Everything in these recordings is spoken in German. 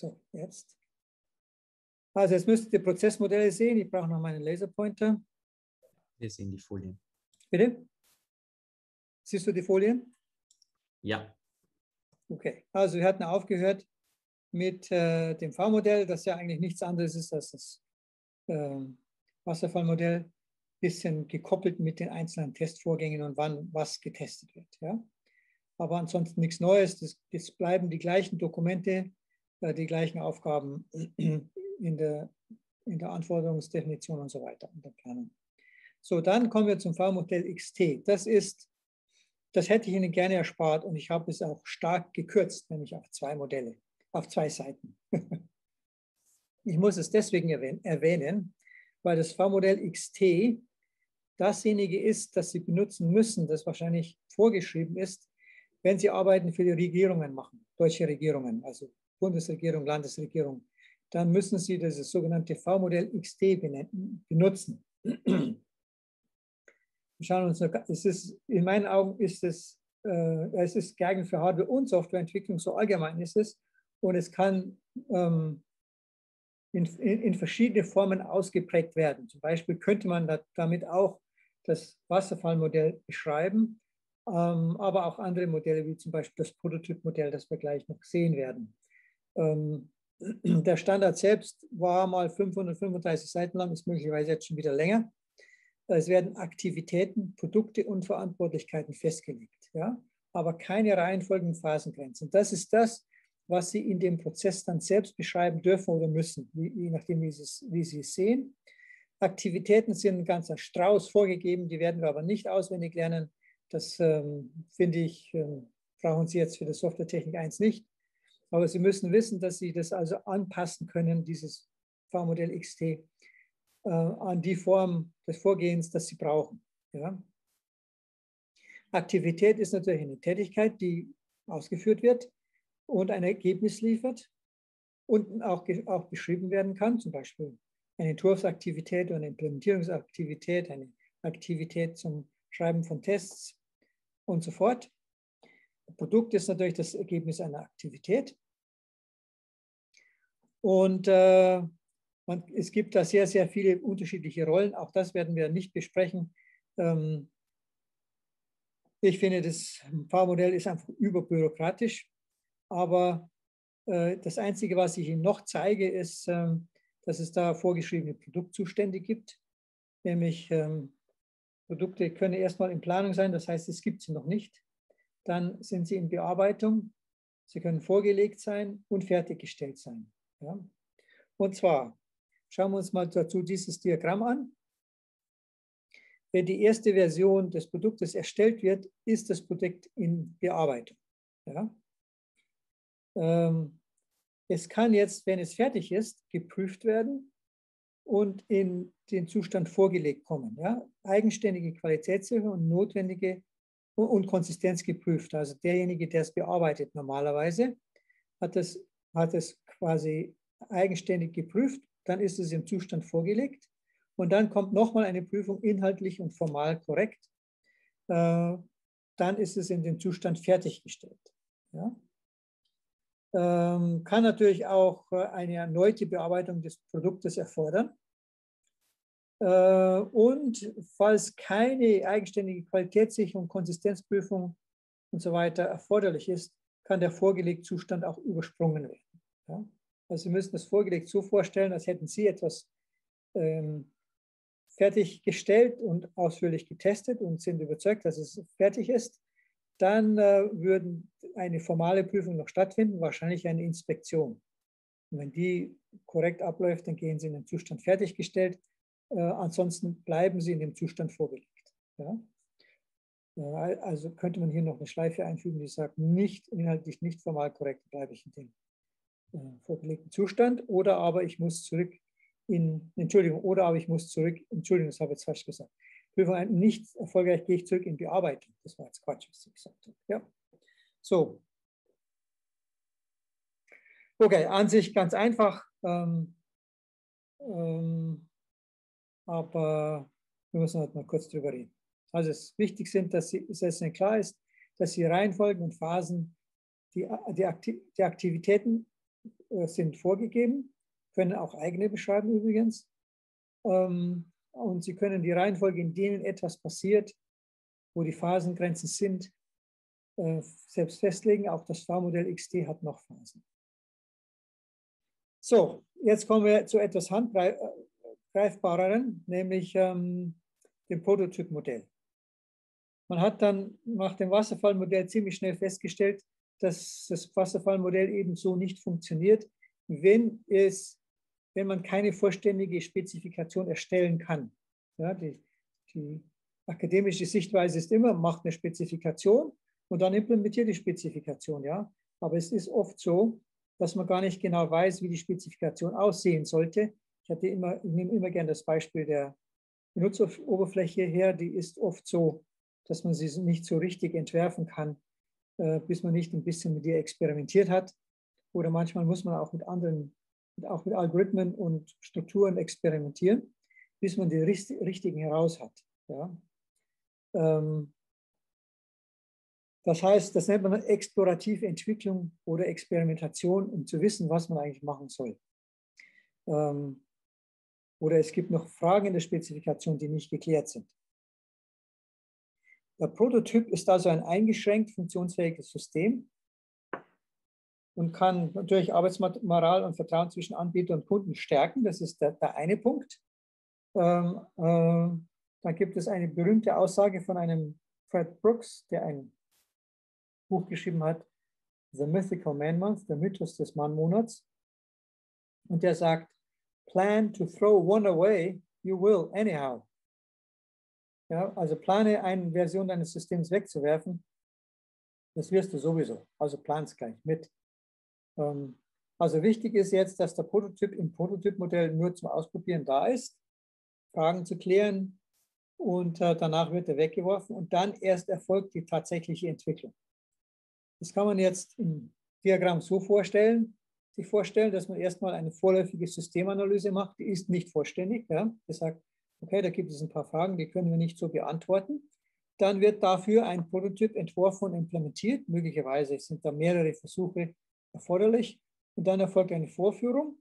So, jetzt. Also jetzt müsst ihr Prozessmodelle sehen. Ich brauche noch meinen Laserpointer. Wir sehen die Folien. Bitte? Siehst du die Folien? Ja. Okay, also wir hatten aufgehört mit äh, dem V-Modell, das ja eigentlich nichts anderes ist als das äh, Wasserfallmodell, bisschen gekoppelt mit den einzelnen Testvorgängen und wann was getestet wird. Ja? Aber ansonsten nichts Neues. Es bleiben die gleichen Dokumente, die gleichen Aufgaben in der, in der Anforderungsdefinition und so weiter, in der Planung. So, dann kommen wir zum V-Modell XT. Das ist, das hätte ich Ihnen gerne erspart und ich habe es auch stark gekürzt, nämlich auf zwei Modelle, auf zwei Seiten. ich muss es deswegen erwähnen, weil das V-Modell XT dasjenige ist, das Sie benutzen müssen, das wahrscheinlich vorgeschrieben ist, wenn Sie Arbeiten für die Regierungen machen, deutsche Regierungen, also Bundesregierung, Landesregierung, dann müssen Sie das sogenannte V-Modell XT benutzen. Wir schauen uns noch, es ist, in meinen Augen ist es, äh, es ist geeignet für Hardware- und Softwareentwicklung, so allgemein ist es. Und es kann ähm, in, in, in, verschiedene Formen ausgeprägt werden. Zum Beispiel könnte man da, damit auch das Wasserfallmodell beschreiben, ähm, aber auch andere Modelle, wie zum Beispiel das Prototypmodell, das wir gleich noch sehen werden. Ähm, der Standard selbst war mal 535 Seiten lang, ist möglicherweise jetzt schon wieder länger. Es werden Aktivitäten, Produkte und Verantwortlichkeiten festgelegt, ja? aber keine Reihenfolgen Phasengrenzen. Das ist das, was Sie in dem Prozess dann selbst beschreiben dürfen oder müssen, je nachdem, wie Sie es, wie Sie es sehen. Aktivitäten sind ein ganzer Strauß vorgegeben, die werden wir aber nicht auswendig lernen. Das ähm, finde ich, ähm, brauchen Sie jetzt für das Softwaretechnik 1 nicht. Aber Sie müssen wissen, dass Sie das also anpassen können, dieses V-Modell XT, äh, an die Form des Vorgehens, das Sie brauchen. Ja? Aktivität ist natürlich eine Tätigkeit, die ausgeführt wird und ein Ergebnis liefert und auch, auch beschrieben werden kann, zum Beispiel eine Entwurfsaktivität oder eine Implementierungsaktivität, eine Aktivität zum Schreiben von Tests und so fort. Produkt ist natürlich das Ergebnis einer Aktivität. Und äh, man, es gibt da sehr, sehr viele unterschiedliche Rollen. Auch das werden wir nicht besprechen. Ähm, ich finde, das V-Modell ist einfach überbürokratisch. Aber äh, das Einzige, was ich Ihnen noch zeige, ist, ähm, dass es da vorgeschriebene Produktzustände gibt. Nämlich ähm, Produkte können erstmal in Planung sein, das heißt, es gibt sie noch nicht. Dann sind sie in Bearbeitung. Sie können vorgelegt sein und fertiggestellt sein. Ja? Und zwar schauen wir uns mal dazu dieses Diagramm an. Wenn die erste Version des Produktes erstellt wird, ist das Produkt in Bearbeitung. Ja? Ähm, es kann jetzt, wenn es fertig ist, geprüft werden und in den Zustand vorgelegt kommen. Ja? Eigenständige Qualitätssicherung und notwendige und Konsistenz geprüft. Also derjenige, der es bearbeitet normalerweise, hat es, hat es quasi eigenständig geprüft, dann ist es im Zustand vorgelegt und dann kommt nochmal eine Prüfung inhaltlich und formal korrekt. Äh, dann ist es in den Zustand fertiggestellt. Ja? Ähm, kann natürlich auch äh, eine erneute Bearbeitung des Produktes erfordern. Äh, und falls keine eigenständige Qualitätssicherung, Konsistenzprüfung und so weiter erforderlich ist, kann der vorgelegte Zustand auch übersprungen werden. Ja? Also Sie müssen das vorgelegt so vorstellen, als hätten Sie etwas ähm, fertiggestellt und ausführlich getestet und sind überzeugt, dass es fertig ist. Dann äh, würden eine formale Prüfung noch stattfinden, wahrscheinlich eine Inspektion. Und wenn die korrekt abläuft, dann gehen Sie in den Zustand fertiggestellt. Äh, ansonsten bleiben sie in dem Zustand vorgelegt. Ja? Äh, also könnte man hier noch eine Schleife einfügen, die sagt, nicht inhaltlich nicht formal korrekt, bleibe ich in dem äh, vorgelegten Zustand. Oder aber ich muss zurück in, Entschuldigung, oder aber ich muss zurück, Entschuldigung, das habe ich jetzt falsch gesagt. Prüfung nicht erfolgreich, gehe ich zurück in Bearbeitung. Das war jetzt Quatsch, was ich gesagt habe. Ja. So. Okay, an sich ganz einfach. Ähm, ähm, aber wir müssen halt mal kurz drüber reden. Also es wichtig sind, dass, sie, dass es klar ist, dass die Reihenfolgen und Phasen, die, die, Akti die Aktivitäten äh, sind vorgegeben, können auch eigene beschreiben übrigens. Ähm, und Sie können die Reihenfolge, in denen etwas passiert, wo die Phasengrenzen sind, äh, selbst festlegen. Auch das V-Modell XT hat noch Phasen. So, jetzt kommen wir zu etwas handgreifbareren, nämlich ähm, dem Prototypmodell. Man hat dann nach dem Wasserfallmodell ziemlich schnell festgestellt, dass das Wasserfallmodell eben so nicht funktioniert, wenn, es, wenn man keine vollständige Spezifikation erstellen kann. Ja, die, die akademische Sichtweise ist immer, macht eine Spezifikation und dann implementiert die Spezifikation. Ja? Aber es ist oft so, dass man gar nicht genau weiß, wie die Spezifikation aussehen sollte. Ich, hatte immer, ich nehme immer gerne das Beispiel der Benutzeroberfläche her. Die ist oft so, dass man sie nicht so richtig entwerfen kann, äh, bis man nicht ein bisschen mit ihr experimentiert hat. Oder manchmal muss man auch mit anderen, auch mit Algorithmen und Strukturen experimentieren, bis man die richtigen heraus hat. Ja. Ähm, das heißt, das nennt man explorative Entwicklung oder Experimentation, um zu wissen, was man eigentlich machen soll. Ähm, oder es gibt noch Fragen in der Spezifikation, die nicht geklärt sind. Der Prototyp ist also ein eingeschränkt funktionsfähiges System und kann natürlich Arbeitsmoral und Vertrauen zwischen Anbieter und Kunden stärken. Das ist der, der eine Punkt. Ähm, äh, dann gibt es eine berühmte Aussage von einem Fred Brooks, der ein Buch geschrieben hat, The Mythical Man Month, der Mythos des Mannmonats. Und der sagt, plan to throw one away, you will anyhow. Ja, also plane eine Version deines Systems wegzuwerfen, das wirst du sowieso. Also plan es gleich mit. Ähm, also wichtig ist jetzt, dass der Prototyp im Prototypmodell nur zum Ausprobieren da ist, Fragen zu klären und äh, danach wird er weggeworfen und dann erst erfolgt die tatsächliche Entwicklung. Das kann man jetzt im Diagramm so vorstellen, sich vorstellen, dass man erstmal eine vorläufige Systemanalyse macht, die ist nicht vollständig. Ja. Das sagt, okay, da gibt es ein paar Fragen, die können wir nicht so beantworten. Dann wird dafür ein Prototyp entworfen und implementiert. Möglicherweise sind da mehrere Versuche erforderlich. Und dann erfolgt eine Vorführung.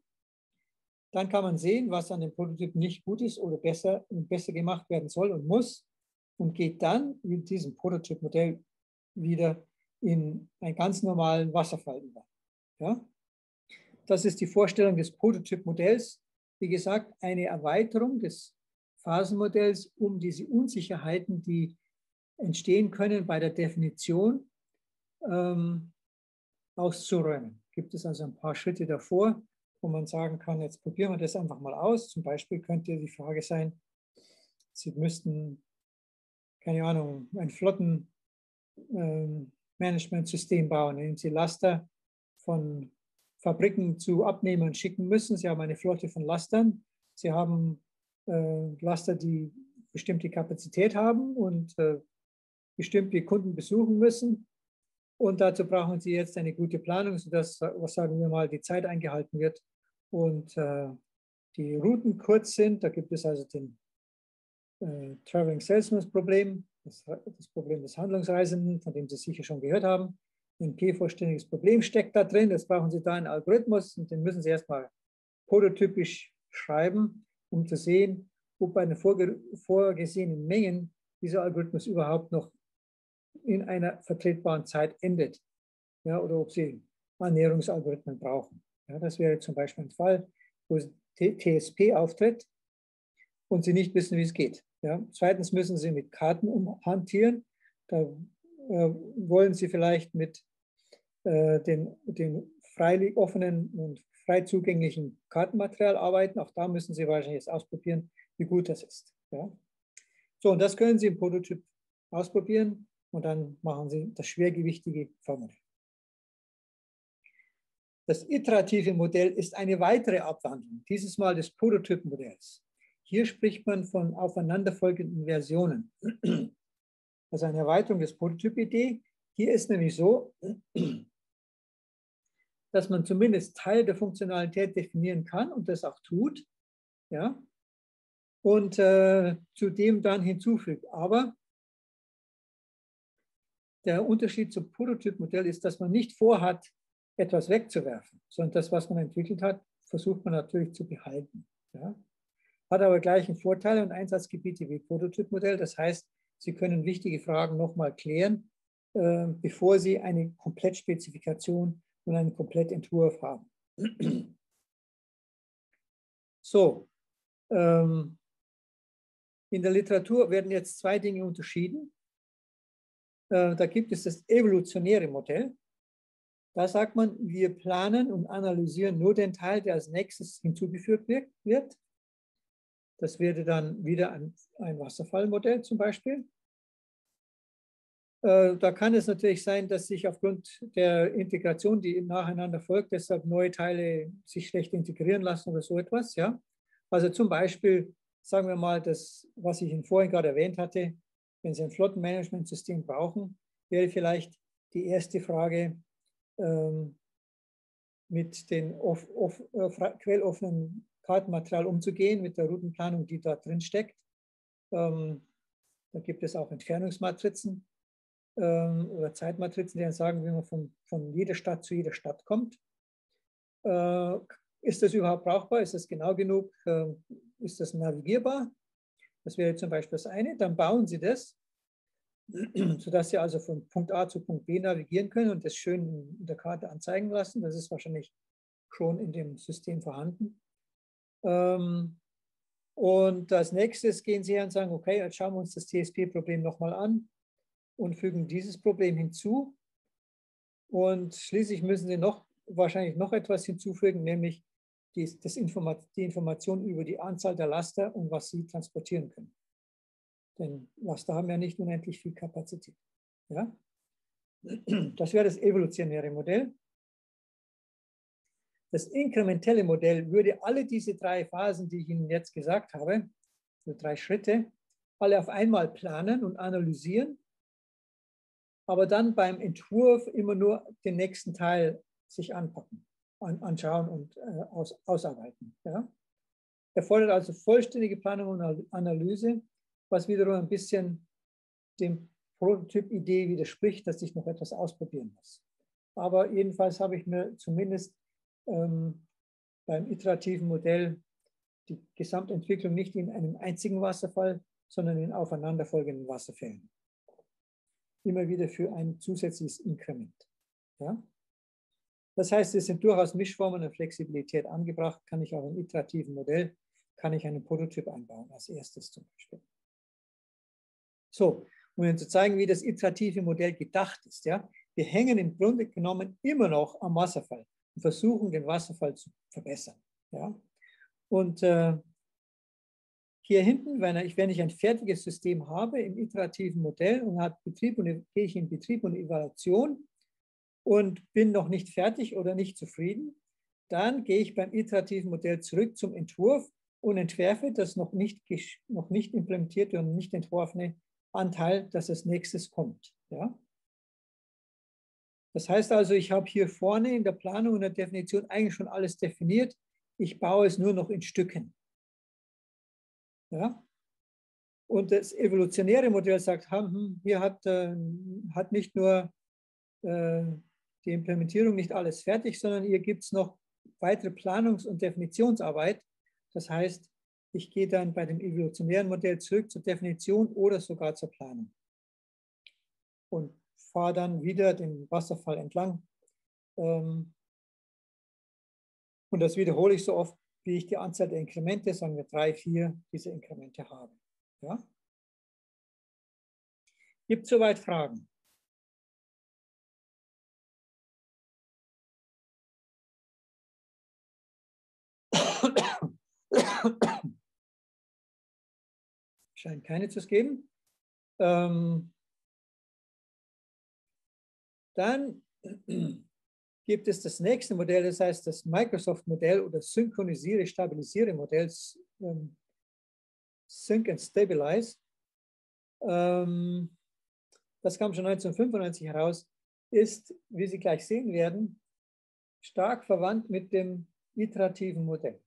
Dann kann man sehen, was an dem Prototyp nicht gut ist oder besser, besser gemacht werden soll und muss und geht dann mit diesem Prototypmodell wieder in einen ganz normalen Wasserfall über. Ja? Das ist die Vorstellung des Prototypmodells. Wie gesagt, eine Erweiterung des Phasenmodells, um diese Unsicherheiten, die entstehen können bei der Definition, ähm, auszuräumen. Gibt es also ein paar Schritte davor, wo man sagen kann, jetzt probieren wir das einfach mal aus. Zum Beispiel könnte die Frage sein, Sie müssten, keine Ahnung, einen Flotten, ähm, bauen, indem Sie Laster von Fabriken zu Abnehmern schicken müssen. Sie haben eine Flotte von Lastern. Sie haben äh, Laster, die bestimmte Kapazität haben und äh, bestimmte Kunden besuchen müssen. Und dazu brauchen Sie jetzt eine gute Planung, sodass, was sagen wir mal, die Zeit eingehalten wird und äh, die Routen kurz sind. Da gibt es also den äh, Traveling Salesman Problem das, das Problem des Handlungsreisenden, von dem Sie sicher schon gehört haben. Ein P-vollständiges Problem steckt da drin. Das brauchen Sie da einen Algorithmus und den müssen Sie erstmal prototypisch schreiben, um zu sehen, ob bei den vorgesehenen Mengen dieser Algorithmus überhaupt noch in einer vertretbaren Zeit endet. Ja, oder ob Sie Annäherungsalgorithmen brauchen. Ja, das wäre zum Beispiel ein Fall, wo TSP auftritt und Sie nicht wissen, wie es geht. Ja. Zweitens müssen Sie mit Karten umhantieren. Da wollen Sie vielleicht mit äh, den, den frei offenen und frei zugänglichen Kartenmaterial arbeiten. Auch da müssen Sie wahrscheinlich jetzt ausprobieren, wie gut das ist. Ja. So, und das können Sie im Prototyp ausprobieren und dann machen Sie das schwergewichtige Formel. Das iterative Modell ist eine weitere Abwandlung, dieses Mal des Prototypmodells. Hier spricht man von aufeinanderfolgenden Versionen. Also eine Erweiterung des Prototyp-Idee. Hier ist nämlich so, dass man zumindest Teil der Funktionalität definieren kann und das auch tut. Ja? Und äh, zudem dann hinzufügt. Aber der Unterschied zum Prototypmodell ist, dass man nicht vorhat, etwas wegzuwerfen, sondern das, was man entwickelt hat, versucht man natürlich zu behalten. Ja? Hat aber gleichen Vorteile und Einsatzgebiete wie Prototypmodell. Das heißt, Sie können wichtige Fragen nochmal klären, äh, bevor Sie eine Komplettspezifikation und einen Komplettentwurf haben. So, ähm, in der Literatur werden jetzt zwei Dinge unterschieden. Äh, da gibt es das evolutionäre Modell. Da sagt man, wir planen und analysieren nur den Teil, der als nächstes hinzugefügt wird. Das wäre dann wieder ein, ein Wasserfallmodell zum Beispiel. Äh, da kann es natürlich sein, dass sich aufgrund der Integration, die nacheinander folgt, deshalb neue Teile sich schlecht integrieren lassen oder so etwas. Ja? Also zum Beispiel, sagen wir mal, das, was ich Ihnen vorhin gerade erwähnt hatte, wenn Sie ein Flottenmanagementsystem brauchen, wäre vielleicht die erste Frage, ähm, mit dem off, off, äh, quelloffenen Kartenmaterial umzugehen, mit der Routenplanung, die da drin steckt. Ähm, da gibt es auch Entfernungsmatrizen ähm, oder Zeitmatrizen, die dann sagen, wie man von, von jeder Stadt zu jeder Stadt kommt. Äh, ist das überhaupt brauchbar? Ist das genau genug? Äh, ist das navigierbar? Das wäre zum Beispiel das eine. Dann bauen Sie das, sodass Sie also von Punkt A zu Punkt B navigieren können und das schön in der Karte anzeigen lassen. Das ist wahrscheinlich schon in dem System vorhanden. Ähm, und als nächstes gehen Sie her und sagen, okay, jetzt schauen wir uns das TSP-Problem nochmal an und fügen dieses Problem hinzu. Und schließlich müssen Sie noch wahrscheinlich noch etwas hinzufügen, nämlich die, das Informat die Information über die Anzahl der Laster und was sie transportieren können. Denn Laster haben ja nicht unendlich viel Kapazität. Ja? Das wäre das evolutionäre Modell. Das inkrementelle Modell würde alle diese drei Phasen, die ich Ihnen jetzt gesagt habe, so drei Schritte, alle auf einmal planen und analysieren, aber dann beim Entwurf immer nur den nächsten Teil sich anpacken, an, anschauen und äh, aus, ausarbeiten. Ja? Erfordert also vollständige Planung und Analyse, was wiederum ein bisschen dem Prototyp-Idee widerspricht, dass ich noch etwas ausprobieren muss. Aber jedenfalls habe ich mir zumindest ähm, beim iterativen Modell die Gesamtentwicklung nicht in einem einzigen Wasserfall, sondern in aufeinanderfolgenden Wasserfällen. Immer wieder für ein zusätzliches Inkrement. Ja? Das heißt, es sind durchaus Mischformen und Flexibilität angebracht. Kann ich auch im iterativen Modell, kann ich einen Prototyp einbauen, als erstes zum Beispiel. So, um Ihnen zu zeigen, wie das iterative Modell gedacht ist. Ja? Wir hängen im Grunde genommen immer noch am Wasserfall und versuchen, den Wasserfall zu verbessern. Ja? Und äh, hier hinten, wenn ich, wenn ich ein fertiges System habe im iterativen Modell und hat Betrieb und gehe ich in Betrieb und Evaluation, und bin noch nicht fertig oder nicht zufrieden, dann gehe ich beim iterativen Modell zurück zum Entwurf und entwerfe das noch nicht, noch nicht implementierte und nicht entworfene Anteil, das als nächstes kommt. Ja? Das heißt also, ich habe hier vorne in der Planung und der Definition eigentlich schon alles definiert. Ich baue es nur noch in Stücken. Ja? Und das evolutionäre Modell sagt, hm, hier hat, äh, hat nicht nur äh, die Implementierung nicht alles fertig, sondern hier gibt es noch weitere Planungs- und Definitionsarbeit. Das heißt, ich gehe dann bei dem evolutionären Modell zurück zur Definition oder sogar zur Planung und fahre dann wieder den Wasserfall entlang. Ähm, und das wiederhole ich so oft, wie ich die Anzahl der Inkremente, sagen wir drei, vier, diese Inkremente habe. Ja? Gibt es soweit Fragen? Scheint keine zu geben. Ähm, dann gibt es das nächste Modell, das heißt das Microsoft-Modell oder Synchronisiere, Stabilisiere Modell, ähm, Sync and Stabilize. Ähm, das kam schon 1995 heraus, ist, wie Sie gleich sehen werden, stark verwandt mit dem iterativen Modell,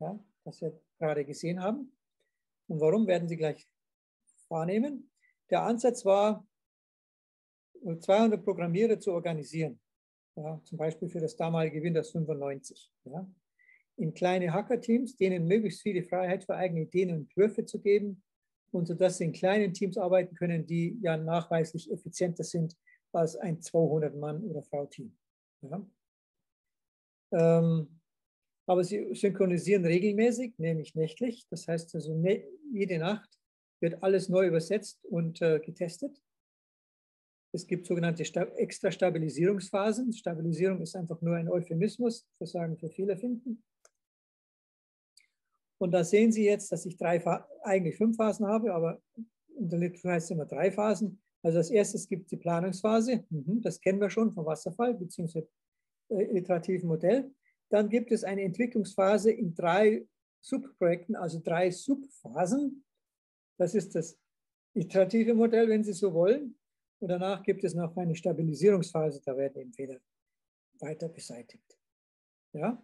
ja, das wir gerade gesehen haben. Und warum werden Sie gleich wahrnehmen? Der Ansatz war, 200 Programmierer zu organisieren. Ja, zum Beispiel für das damalige Windows 95. Ja. In kleine Hacker-Teams, denen möglichst viele Freiheit für eigene Ideen und Entwürfe zu geben und sodass sie in kleinen Teams arbeiten können, die ja nachweislich effizienter sind als ein 200-Mann- oder Frau-Team. Ja. Ähm, aber sie synchronisieren regelmäßig, nämlich nächtlich. Das heißt also, ne, jede Nacht wird alles neu übersetzt und äh, getestet. Es gibt sogenannte extra Stabilisierungsphasen. Stabilisierung ist einfach nur ein Euphemismus, für sagen für Fehler finden. Und da sehen Sie jetzt, dass ich drei, eigentlich fünf Phasen habe, aber in der Literatur heißt es immer drei Phasen. Also als erstes gibt es die Planungsphase, mhm, das kennen wir schon vom Wasserfall bzw. Äh, iterativen Modell. Dann gibt es eine Entwicklungsphase in drei Subprojekten, also drei Subphasen. Das ist das iterative Modell, wenn Sie so wollen. Und danach gibt es noch eine Stabilisierungsphase, da werden eben Fehler weiter beseitigt. Ja?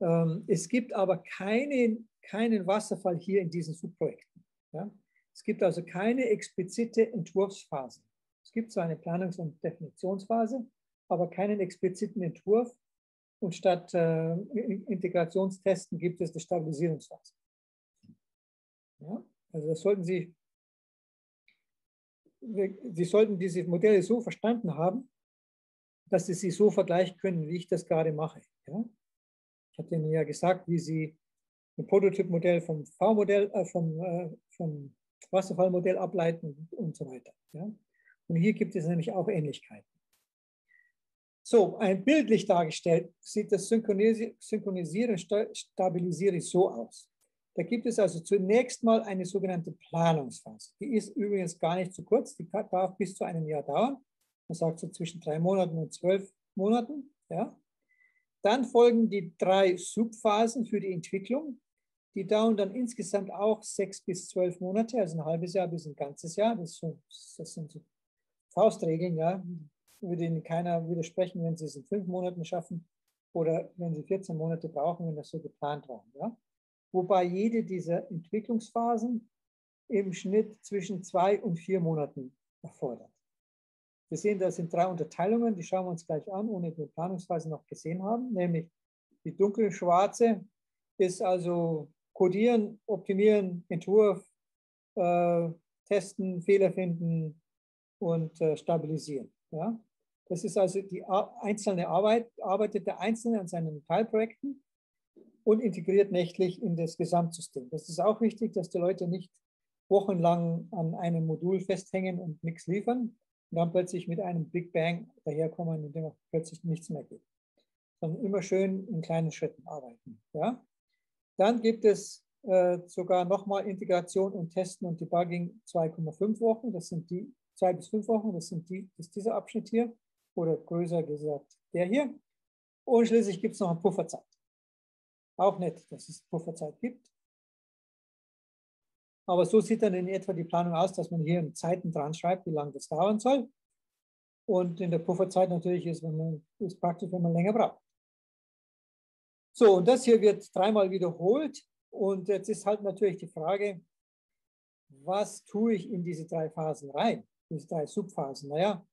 Ähm, es gibt aber keinen, keinen Wasserfall hier in diesen Subprojekten. Ja? Es gibt also keine explizite Entwurfsphase. Es gibt zwar eine Planungs- und Definitionsphase, aber keinen expliziten Entwurf. Und statt äh, Integrationstesten gibt es die Stabilisierungsphase. Ja? Also das sollten Sie Sie sollten diese Modelle so verstanden haben, dass Sie sie so vergleichen können, wie ich das gerade mache. Ja? Ich hatte Ihnen ja gesagt, wie Sie ein Prototypmodell vom äh, vom, äh, vom Wasserfallmodell ableiten und so weiter. Ja? Und hier gibt es nämlich auch Ähnlichkeiten. So, ein bildlich dargestellt sieht das Synchronisieren, Stabilisieren so aus. Da gibt es also zunächst mal eine sogenannte Planungsphase. Die ist übrigens gar nicht zu kurz, die darf bis zu einem Jahr dauern. Man sagt so zwischen drei Monaten und zwölf Monaten. Ja. Dann folgen die drei Subphasen für die Entwicklung. Die dauern dann insgesamt auch sechs bis zwölf Monate, also ein halbes Jahr bis ein ganzes Jahr. Das, so, das sind so Faustregeln, ja. Würde Ihnen keiner widersprechen, wenn Sie es in fünf Monaten schaffen oder wenn Sie 14 Monate brauchen, wenn das so geplant war. Ja wobei jede dieser Entwicklungsphasen im Schnitt zwischen zwei und vier Monaten erfordert. Wir sehen, das sind drei Unterteilungen, die schauen wir uns gleich an, ohne die Planungsphase noch gesehen haben, nämlich die dunkelschwarze ist also Codieren, Optimieren, Entwurf, äh, Testen, Fehler finden und äh, Stabilisieren. Ja? Das ist also die einzelne Arbeit, arbeitet der Einzelne an seinen Teilprojekten und integriert nächtlich in das Gesamtsystem. Das ist auch wichtig, dass die Leute nicht wochenlang an einem Modul festhängen und nichts liefern und dann plötzlich mit einem Big Bang daherkommen, in dem plötzlich nichts mehr geht. Sondern immer schön in kleinen Schritten arbeiten. Ja? Dann gibt es äh, sogar nochmal Integration und Testen und Debugging 2,5 Wochen. Das sind die zwei bis fünf Wochen. Das, sind die, ist dieser Abschnitt hier oder größer gesagt der hier. Und schließlich gibt es noch eine Pufferzeit. Auch nett, dass es Pufferzeit gibt. Aber so sieht dann in etwa die Planung aus, dass man hier in Zeiten dran schreibt, wie lange das dauern soll. Und in der Pufferzeit natürlich ist, wenn man, ist praktisch, wenn man länger braucht. So, und das hier wird dreimal wiederholt. Und jetzt ist halt natürlich die Frage, was tue ich in diese drei Phasen rein, diese drei Subphasen? Naja,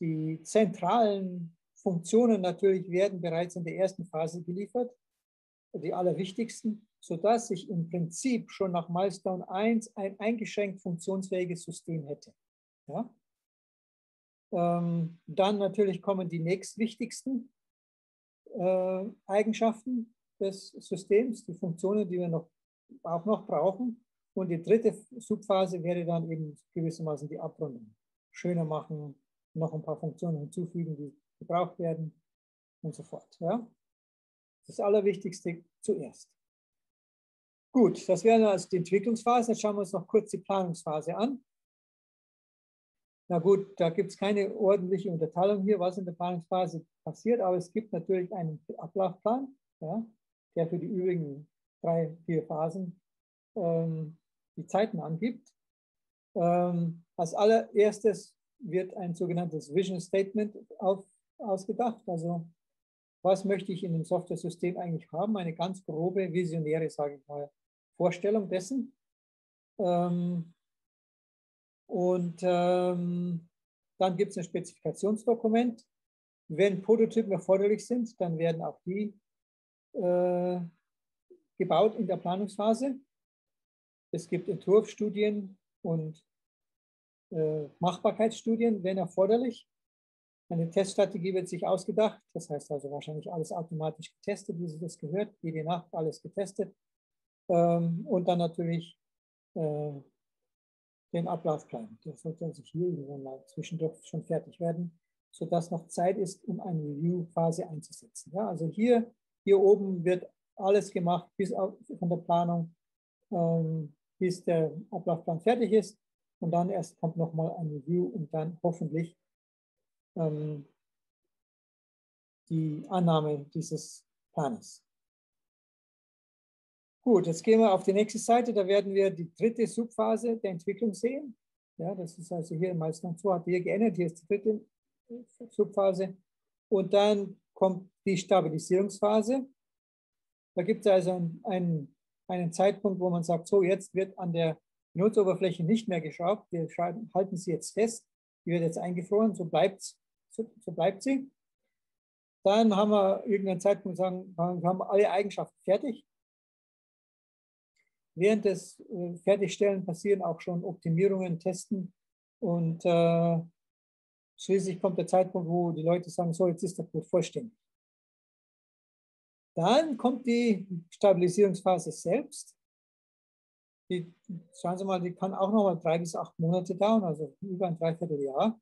die zentralen Funktionen natürlich werden bereits in der ersten Phase geliefert die allerwichtigsten, sodass ich im Prinzip schon nach Milestone 1 ein eingeschränkt funktionsfähiges System hätte. Ja? Ähm, dann natürlich kommen die nächstwichtigsten äh, Eigenschaften des Systems, die Funktionen, die wir noch, auch noch brauchen. Und die dritte Subphase wäre dann eben gewissermaßen die Abrundung. Schöner machen, noch ein paar Funktionen hinzufügen, die gebraucht werden und so fort. Ja? Das Allerwichtigste zuerst. Gut, das wäre also die Entwicklungsphase. Jetzt schauen wir uns noch kurz die Planungsphase an. Na gut, da gibt es keine ordentliche Unterteilung hier, was in der Planungsphase passiert, aber es gibt natürlich einen Ablaufplan, ja, der für die übrigen drei, vier Phasen ähm, die Zeiten angibt. Ähm, als allererstes wird ein sogenanntes Vision Statement auf, ausgedacht, also was möchte ich in dem Software-System eigentlich haben, eine ganz grobe, visionäre, sage ich mal, Vorstellung dessen. Ähm, und ähm, dann gibt es ein Spezifikationsdokument, Wenn Prototypen erforderlich sind, dann werden auch die äh, gebaut in der Planungsphase. Es gibt Entwurfsstudien und äh, Machbarkeitsstudien, wenn erforderlich. Eine Teststrategie wird sich ausgedacht, das heißt also wahrscheinlich alles automatisch getestet, wie sich das gehört, jede Nacht alles getestet. Ähm, und dann natürlich äh, den Ablaufplan. Der sollte sich hier irgendwann mal zwischendurch schon fertig werden, sodass noch Zeit ist, um eine Review-Phase einzusetzen. Ja, also hier, hier oben wird alles gemacht bis auf, von der Planung, ähm, bis der Ablaufplan fertig ist. Und dann erst kommt nochmal ein Review und dann hoffentlich ähm, die Annahme dieses Planes. Gut, jetzt gehen wir auf die nächste Seite. Da werden wir die dritte Subphase der Entwicklung sehen. Ja, das ist also hier im Milestone 2 hat hier geändert. Hier ist die dritte Subphase. Und dann kommt die Stabilisierungsphase. Da gibt es also einen, einen, Zeitpunkt, wo man sagt, so jetzt wird an der Benutzeroberfläche nicht mehr geschraubt. Wir halten sie jetzt fest. Die wird jetzt eingefroren, so bleibt, so, so bleibt sie. Dann haben wir irgendeinen Zeitpunkt, sagen, haben alle Eigenschaften fertig. Während des äh, Fertigstellen passieren auch schon Optimierungen, Testen und äh, schließlich kommt der Zeitpunkt, wo die Leute sagen, so jetzt ist der Code vollständig. Dann kommt die Stabilisierungsphase selbst. Die, schauen Sie mal, die kann auch noch mal drei bis acht Monate dauern, also über ein Dreivierteljahr.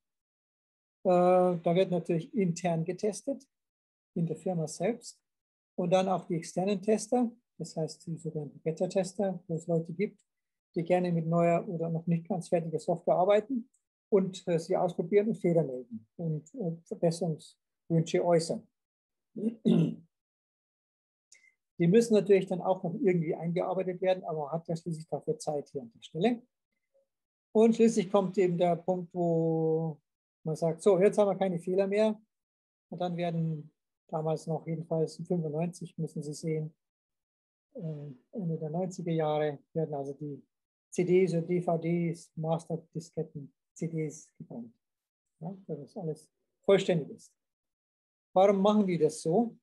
Äh, da wird natürlich intern getestet, in der Firma selbst. Und dann auch die externen Tester, das heißt die sogenannten Beta-Tester, wo es Leute gibt, die gerne mit neuer oder noch nicht ganz fertiger Software arbeiten und äh, sie ausprobieren und Fehler melden und, und Verbesserungswünsche äußern. Die müssen natürlich dann auch noch irgendwie eingearbeitet werden, aber man hat ja schließlich dafür Zeit hier an der Stelle. Und schließlich kommt eben der Punkt, wo man sagt, so, jetzt haben wir keine Fehler mehr. Und dann werden damals noch, jedenfalls 95 müssen Sie sehen, äh, Ende der 90er Jahre werden also die CDs und DVDs, Masterdisketten, CDs gebrannt. Ja, dass das alles vollständig ist. Warum machen die das so?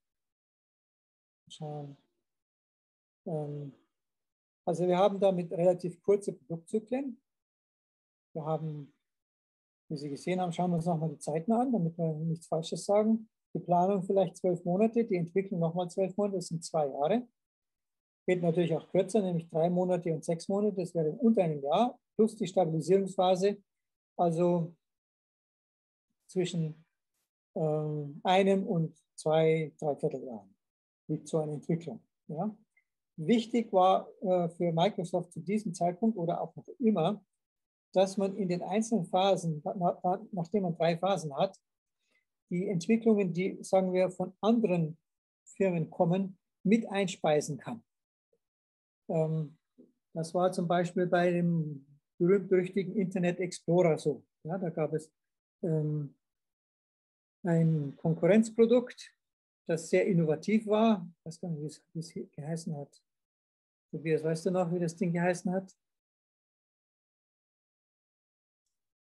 schauen. Ähm, also wir haben damit relativ kurze Produktzyklen. Wir haben, wie Sie gesehen haben, schauen wir uns nochmal die Zeiten an, damit wir nichts Falsches sagen. Die Planung vielleicht zwölf Monate, die Entwicklung nochmal zwölf Monate, das sind zwei Jahre. Geht natürlich auch kürzer, nämlich drei Monate und sechs Monate, das wäre unter einem Jahr, plus die Stabilisierungsphase, also zwischen ähm, einem und zwei, dreiviertel Jahren liegt so eine Entwicklung. Ja. Wichtig war äh, für Microsoft zu diesem Zeitpunkt oder auch noch immer, dass man in den einzelnen Phasen, nachdem man drei Phasen hat, die Entwicklungen, die, sagen wir, von anderen Firmen kommen, mit einspeisen kann. Ähm, das war zum Beispiel bei dem berühmt-berüchtigten Internet Explorer so. Ja, da gab es ähm, ein Konkurrenzprodukt, das sehr innovativ war. Ich weiß gar nicht, wie es, geheißen hat. Tobias, weißt du noch, wie das Ding geheißen hat?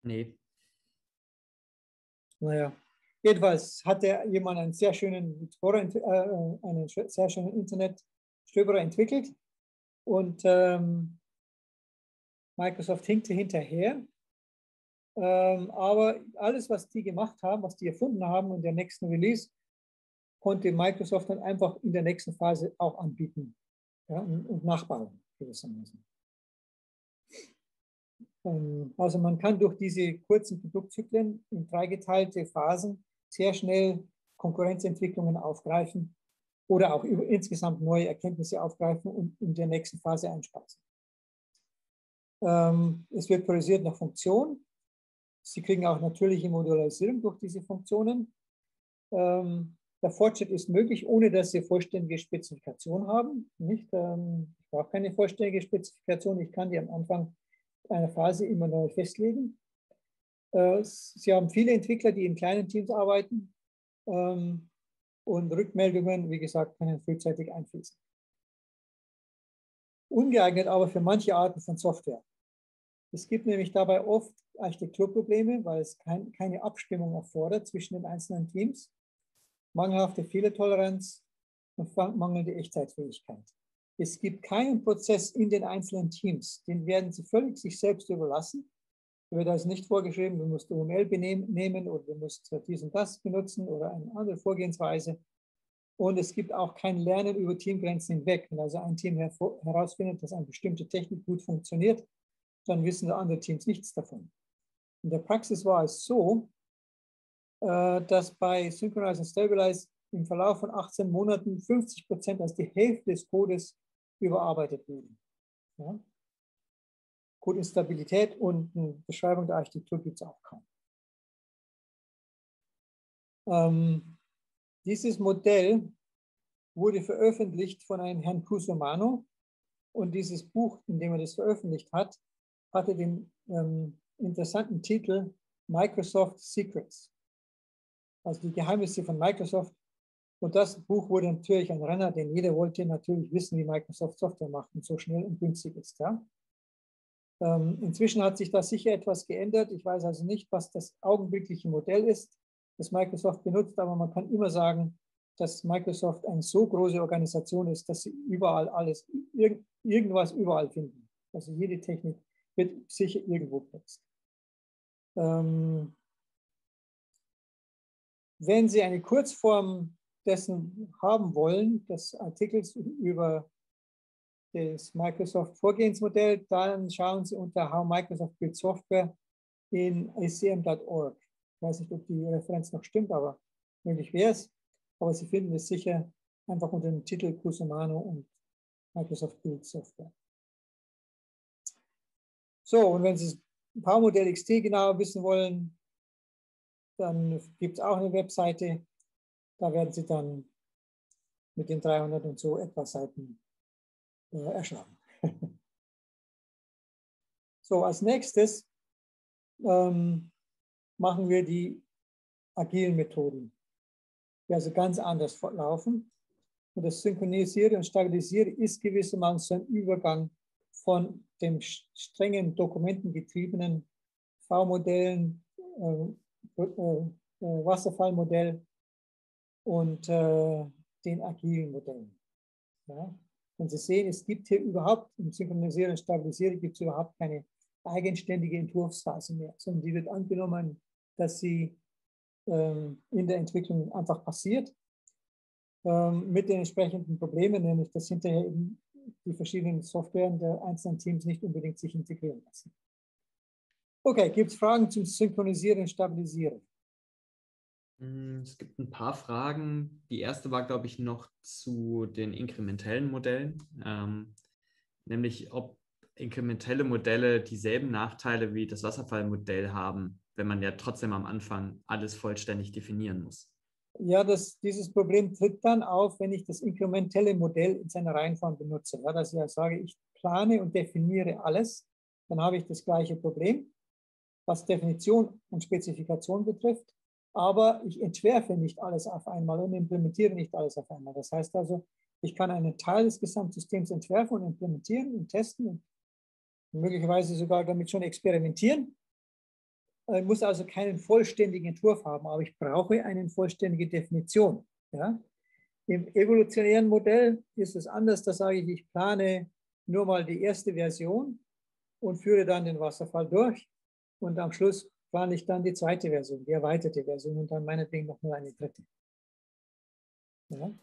Nee. Naja, jedenfalls hatte jemand einen sehr schönen Explorer, äh, einen sehr schönen Internetstöberer entwickelt und ähm, Microsoft hinkte hinterher. Ähm, aber alles, was die gemacht haben, was die erfunden haben in der nächsten Release, konnte Microsoft dann einfach in der nächsten Phase auch anbieten ja, und, und nachbauen gewissermaßen. Ähm, also man kann durch diese kurzen Produktzyklen in dreigeteilte Phasen sehr schnell Konkurrenzentwicklungen aufgreifen oder auch insgesamt neue Erkenntnisse aufgreifen und in der nächsten Phase einspeisen. Ähm, es wird priorisiert nach Funktion. Sie kriegen auch natürliche Modularisierung durch diese Funktionen. Ähm, der Fortschritt ist möglich, ohne dass Sie vollständige Spezifikation haben. Ich brauche keine vollständige Spezifikation. Ich kann die am Anfang einer Phase immer neu festlegen. Äh, Sie haben viele Entwickler, die in kleinen Teams arbeiten. Ähm, und Rückmeldungen, wie gesagt, können frühzeitig einfließen. Ungeeignet aber für manche Arten von Software. Es gibt nämlich dabei oft Architekturprobleme, weil es kein, keine Abstimmung erfordert zwischen den einzelnen Teams, mangelhafte Fehlertoleranz und mangelnde Echtzeitfähigkeit. Es gibt keinen Prozess in den einzelnen Teams, den werden sie völlig sich selbst überlassen. Da wird also nicht vorgeschrieben, du musst UML nehmen oder du musst dies und das benutzen oder eine andere Vorgehensweise. Und es gibt auch kein Lernen über Teamgrenzen hinweg. Wenn also ein Team herausfindet, dass eine bestimmte Technik gut funktioniert, dann wissen die anderen Teams nichts davon. In der Praxis war es so, äh, dass bei Synchronize und Stabilize im Verlauf von 18 Monaten 50 Prozent, also die Hälfte des Codes, überarbeitet wurden. Ja? Codeinstabilität und eine Beschreibung der Architektur gibt es auch kaum. Ähm, dieses Modell wurde veröffentlicht von einem Herrn Cusumano und dieses Buch, in dem er das veröffentlicht hat, hatte den ähm, interessanten Titel Microsoft Secrets, also die Geheimnisse von Microsoft. Und das Buch wurde natürlich ein Renner, denn jeder wollte natürlich wissen, wie Microsoft Software macht und so schnell und günstig ist. Ja? Ähm, inzwischen hat sich da sicher etwas geändert. Ich weiß also nicht, was das augenblickliche Modell ist, das Microsoft benutzt, aber man kann immer sagen, dass Microsoft eine so große Organisation ist, dass sie überall alles, irg irgendwas überall finden. Also jede Technik wird sicher irgendwo benutzt. Ähm, wenn Sie eine Kurzform dessen haben wollen, des Artikels über das Microsoft Vorgehensmodell, dann schauen Sie unter How Microsoft Build Software in acm.org. Ich weiß nicht, ob die Referenz noch stimmt, aber möglich wäre es. Aber Sie finden es sicher einfach unter dem Titel Cusumano und Microsoft Build Software. So, und wenn Sie das Powermodell XT genauer wissen wollen, dann gibt es auch eine Webseite. Da werden Sie dann mit den 300 und so etwa Seiten äh, erschlagen. so, als nächstes ähm, machen wir die agilen Methoden, die also ganz anders laufen. Und das Synchronisieren und Stabilisieren ist gewissermaßen ein Übergang von dem strengen dokumentengetriebenen V-Modellen, äh, äh, äh, Wasserfallmodell und äh, den agilen Modellen. Ja? Und Sie sehen, es gibt hier überhaupt im Synchronisieren und Stabilisieren gibt es überhaupt keine eigenständige Entwurfsphase mehr, sondern die wird angenommen, dass sie ähm, in der Entwicklung einfach passiert ähm, mit den entsprechenden Problemen, nämlich dass hinterher eben die verschiedenen Software der einzelnen Teams nicht unbedingt sich integrieren lassen. Okay, gibt es Fragen zum Synchronisieren und Stabilisieren? Hm, es gibt ein paar Fragen. Die erste war, glaube ich, noch zu den inkrementellen Modellen, ähm, nämlich ob inkrementelle Modelle dieselben Nachteile wie das Wasserfallmodell haben, wenn man ja trotzdem am Anfang alles vollständig definieren muss. Ja, das, dieses Problem tritt dann auf, wenn ich das inkrementelle Modell in seiner Reihenform benutze. Ja, dass ich ja sage, ich plane und definiere alles, dann habe ich das gleiche Problem, was Definition und Spezifikation betrifft. Aber ich entwerfe nicht alles auf einmal und implementiere nicht alles auf einmal. Das heißt also, ich kann einen Teil des Gesamtsystems entwerfen und implementieren und testen und möglicherweise sogar damit schon experimentieren. Ich muss also keinen vollständigen Entwurf haben, aber ich brauche eine vollständige Definition. Ja? Im evolutionären Modell ist es anders. Da sage ich, ich plane nur mal die erste Version und führe dann den Wasserfall durch. Und am Schluss plane ich dann die zweite Version, die erweiterte Version und dann meinetwegen noch nur eine dritte. Ja?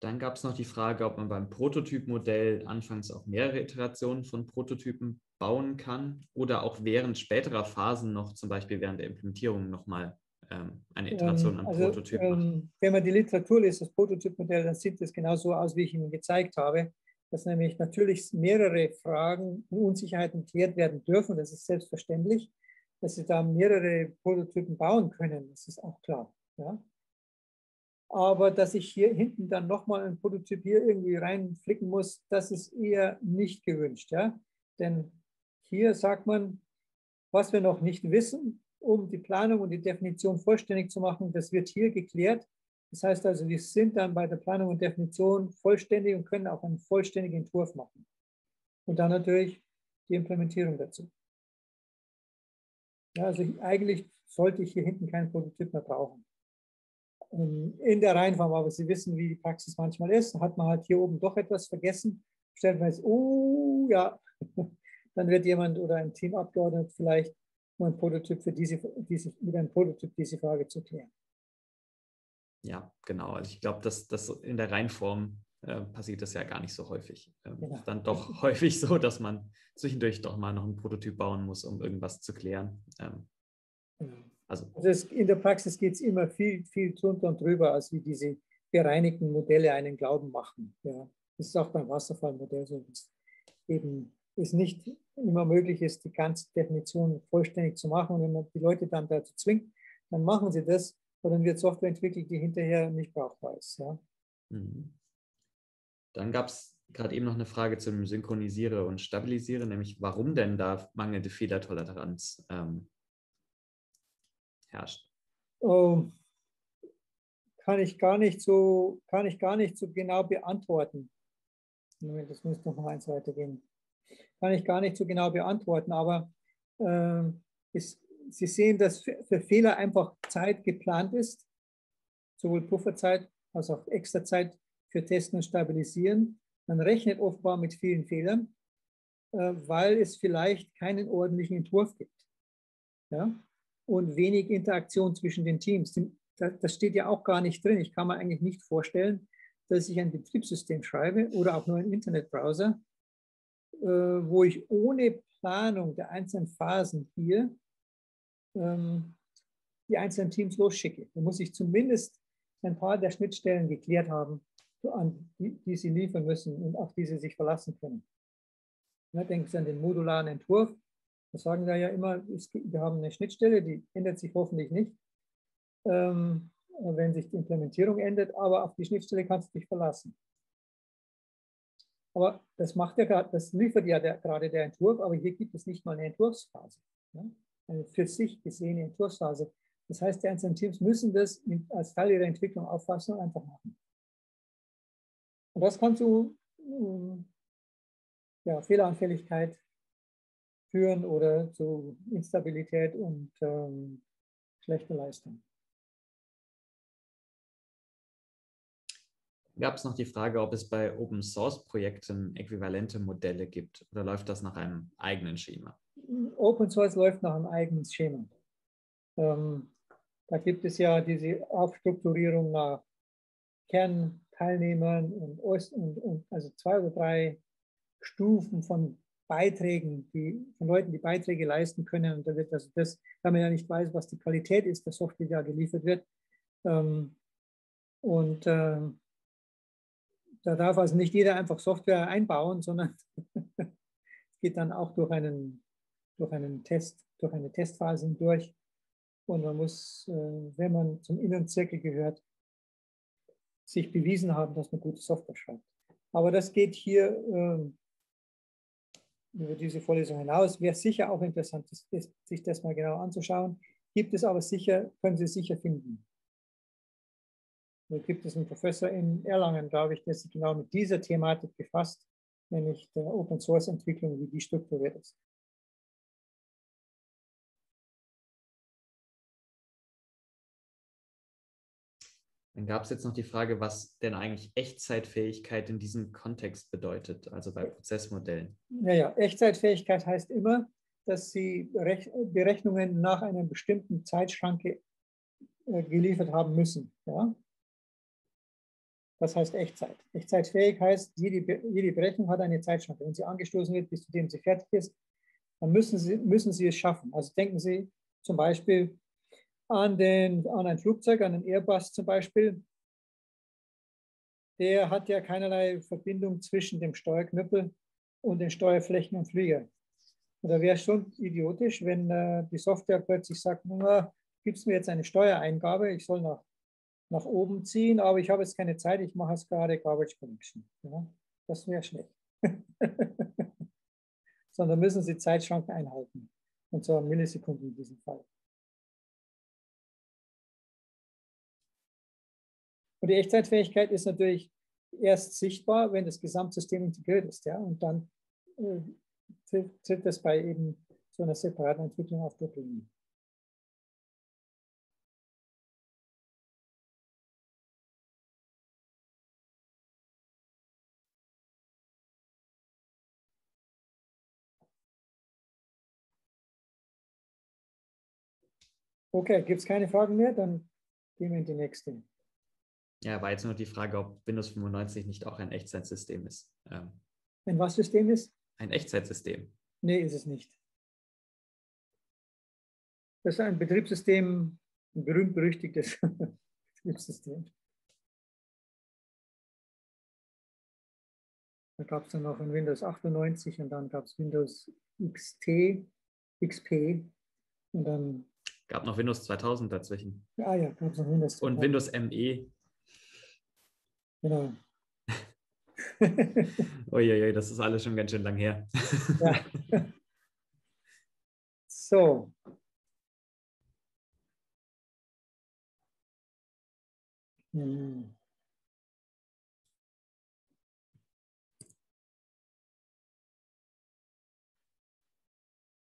Dann gab es noch die Frage, ob man beim Prototypmodell anfangs auch mehrere Iterationen von Prototypen bauen kann oder auch während späterer Phasen noch, zum Beispiel während der Implementierung, nochmal ähm, eine Iteration an also, Prototyp ähm, Wenn man die Literatur liest, das Prototypmodell, dann sieht es genau so aus, wie ich Ihnen gezeigt habe, dass nämlich natürlich mehrere Fragen und Unsicherheiten geklärt werden dürfen. Das ist selbstverständlich, dass Sie da mehrere Prototypen bauen können. Das ist auch klar. Ja? Aber dass ich hier hinten dann nochmal ein Prototyp hier irgendwie reinflicken muss, das ist eher nicht gewünscht. Ja? Denn hier sagt man, was wir noch nicht wissen, um die Planung und die Definition vollständig zu machen, das wird hier geklärt. Das heißt also, wir sind dann bei der Planung und Definition vollständig und können auch einen vollständigen Entwurf machen. Und dann natürlich die Implementierung dazu. Ja, also eigentlich sollte ich hier hinten keinen Prototyp mehr brauchen. Ähm, in der Reihenform, aber Sie wissen, wie die Praxis manchmal ist, hat man halt hier oben doch etwas vergessen, stellt man jetzt, oh ja, dann wird jemand oder ein Teamabgeordneter vielleicht nur ein Prototyp für diese, diese, mit einem Prototyp diese Frage zu klären. Ja, genau. Also ich glaube, dass das in der Reihenform äh, passiert das ja gar nicht so häufig. Ähm, genau. Ist dann doch häufig so, dass man zwischendurch doch mal noch einen Prototyp bauen muss, um irgendwas zu klären. Ähm, genau. also, also es, in der Praxis geht es immer viel, viel drunter und drüber, als wie diese bereinigten Modelle einen Glauben machen. Ja. Das ist auch beim Wasserfallmodell so, dass eben es nicht immer möglich ist, die ganze Definition vollständig zu machen. Und wenn man die Leute dann dazu zwingt, dann machen sie das, und dann wird Software entwickelt, die hinterher nicht brauchbar ist. Ja. Mhm. Dann gab es gerade eben noch eine Frage zum Synchronisiere und Stabilisiere, nämlich warum denn da mangelnde Fehlertoleranz ähm, herrscht. Oh, kann ich gar nicht so, kann ich gar nicht so genau beantworten. Moment, das muss noch eins weitergehen. Kann ich gar nicht so genau beantworten, aber äh, es, Sie sehen, dass für, für Fehler einfach Zeit geplant ist, sowohl Pufferzeit als auch extra Zeit für Testen und Stabilisieren. Man rechnet offenbar mit vielen Fehlern, äh, weil es vielleicht keinen ordentlichen Entwurf gibt. Ja? Und wenig Interaktion zwischen den Teams. Das steht ja auch gar nicht drin. Ich kann mir eigentlich nicht vorstellen, dass ich ein Betriebssystem schreibe oder auch nur einen Internetbrowser, äh, wo ich ohne Planung der einzelnen Phasen hier ähm, die einzelnen Teams losschicke. Da muss ich zumindest ein paar der Schnittstellen geklärt haben, an die, die sie liefern müssen und auf die sie sich verlassen können. Ja, denken Sie an den modularen Entwurf. Das sagen wir ja immer, wir haben eine Schnittstelle, die ändert sich hoffentlich nicht, ähm, wenn sich die Implementierung ändert, aber auf die Schnittstelle kannst du dich verlassen. Aber das macht ja das liefert ja der, gerade der Entwurf, aber hier gibt es nicht mal eine Entwurfsphase. Ja? eine für sich gesehene Entwurfsphase. Das heißt, die einzelnen Teams müssen das als Teil ihrer Entwicklung auffassen und einfach machen. Und das kann zu ähm, ja, Fehleranfälligkeit führen oder zu Instabilität und ähm, schlechter Leistung. Gab es noch die Frage, ob es bei Open Source Projekten äquivalente Modelle gibt oder läuft das nach einem eigenen Schema? Open Source läuft nach einem eigenen Schema. Ähm, da gibt es ja diese Aufstrukturierung nach Kernteilnehmern und, und, und, also zwei oder drei Stufen von Beiträgen, die von Leuten, die Beiträge leisten können. Und da wird also das, da man ja nicht weiß, was die Qualität ist der Software, die da geliefert wird. Ähm, und äh, da darf also nicht jeder einfach Software einbauen, sondern es geht dann auch durch einen durch einen Test, durch eine Testphase hindurch. Und man muss, äh, wenn man zum inneren Zirkel gehört, sich bewiesen haben, dass man gute Software schreibt. Aber das geht hier ähm, über diese Vorlesung hinaus. Wäre sicher auch interessant, sich das mal genau anzuschauen. Gibt es aber sicher, können Sie sicher finden. Da gibt es einen Professor in Erlangen, glaube ich, der sich genau mit dieser Thematik befasst, nämlich der Open Source Entwicklung, wie die strukturiert ist. Dann gab es jetzt noch die Frage, was denn eigentlich Echtzeitfähigkeit in diesem Kontext bedeutet, also bei Prozessmodellen. Naja, Echtzeitfähigkeit heißt immer, dass Sie Berechnungen nach einer bestimmten Zeitschranke äh, geliefert haben müssen. Ja? Das heißt Echtzeit. Echtzeitfähig heißt, jede, jede Berechnung hat eine Zeitschranke. Wenn sie angestoßen wird, bis zu dem sie fertig ist, dann müssen sie, müssen sie es schaffen. Also denken Sie zum Beispiel an, den, an ein Flugzeug, an einen Airbus zum Beispiel, der hat ja keinerlei Verbindung zwischen dem Steuerknüppel und den Steuerflächen und Flieger. Und da wäre es schon idiotisch, wenn äh, die Software plötzlich sagt, gibt es mir jetzt eine Steuereingabe, ich soll nach, nach oben ziehen, aber ich habe jetzt keine Zeit, ich mache jetzt gerade Garbage Connection. Ja, das wäre schlecht. Sondern müssen Sie Zeitschranken einhalten. Und zwar Millisekunden in diesem Fall. Und die Echtzeitfähigkeit ist natürlich erst sichtbar, wenn das Gesamtsystem integriert ist. Ja? Und dann äh, tritt, tritt das bei eben so einer separaten Entwicklung auf der Bühne. Okay, gibt es keine Fragen mehr? Dann gehen wir in die nächste. Ja, war jetzt nur die Frage, ob Windows 95 nicht auch ein Echtzeitsystem ist. Ähm, ein was System ist? Ein Echtzeitsystem. Nee, ist es nicht. Das ist ein Betriebssystem, ein berühmt-berüchtigtes Betriebssystem. Da gab es dann noch ein Windows 98 und dann gab es Windows XT, XP und dann. Gab noch Windows 2000 dazwischen. Ah ja, gab es noch Windows 2000. Und Windows ME. Genau. Uiuiui, das ist alles schon ganz schön lang her. ja. So. Hm.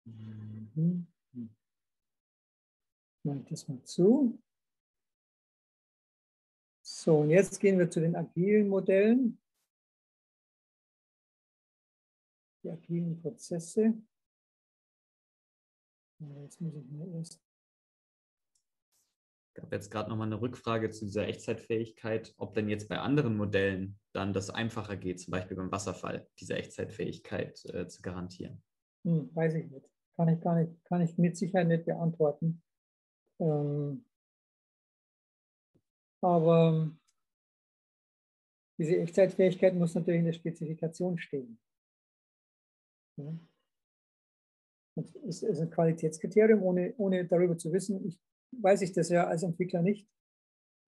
Mhm. Mache ich das mal zu. So, und jetzt gehen wir zu den agilen Modellen. Die agilen Prozesse. Jetzt muss ich mir erst. Ich habe jetzt gerade nochmal eine Rückfrage zu dieser Echtzeitfähigkeit, ob denn jetzt bei anderen Modellen dann das einfacher geht, zum Beispiel beim Wasserfall, diese Echtzeitfähigkeit äh, zu garantieren. Hm, weiß ich nicht. Kann ich gar nicht, kann ich mit Sicherheit nicht beantworten. Ähm, aber diese Echtzeitfähigkeit muss natürlich in der Spezifikation stehen. Ja. Das ist, ein Qualitätskriterium, ohne, ohne darüber zu wissen. Ich, weiß ich das ja als Entwickler nicht.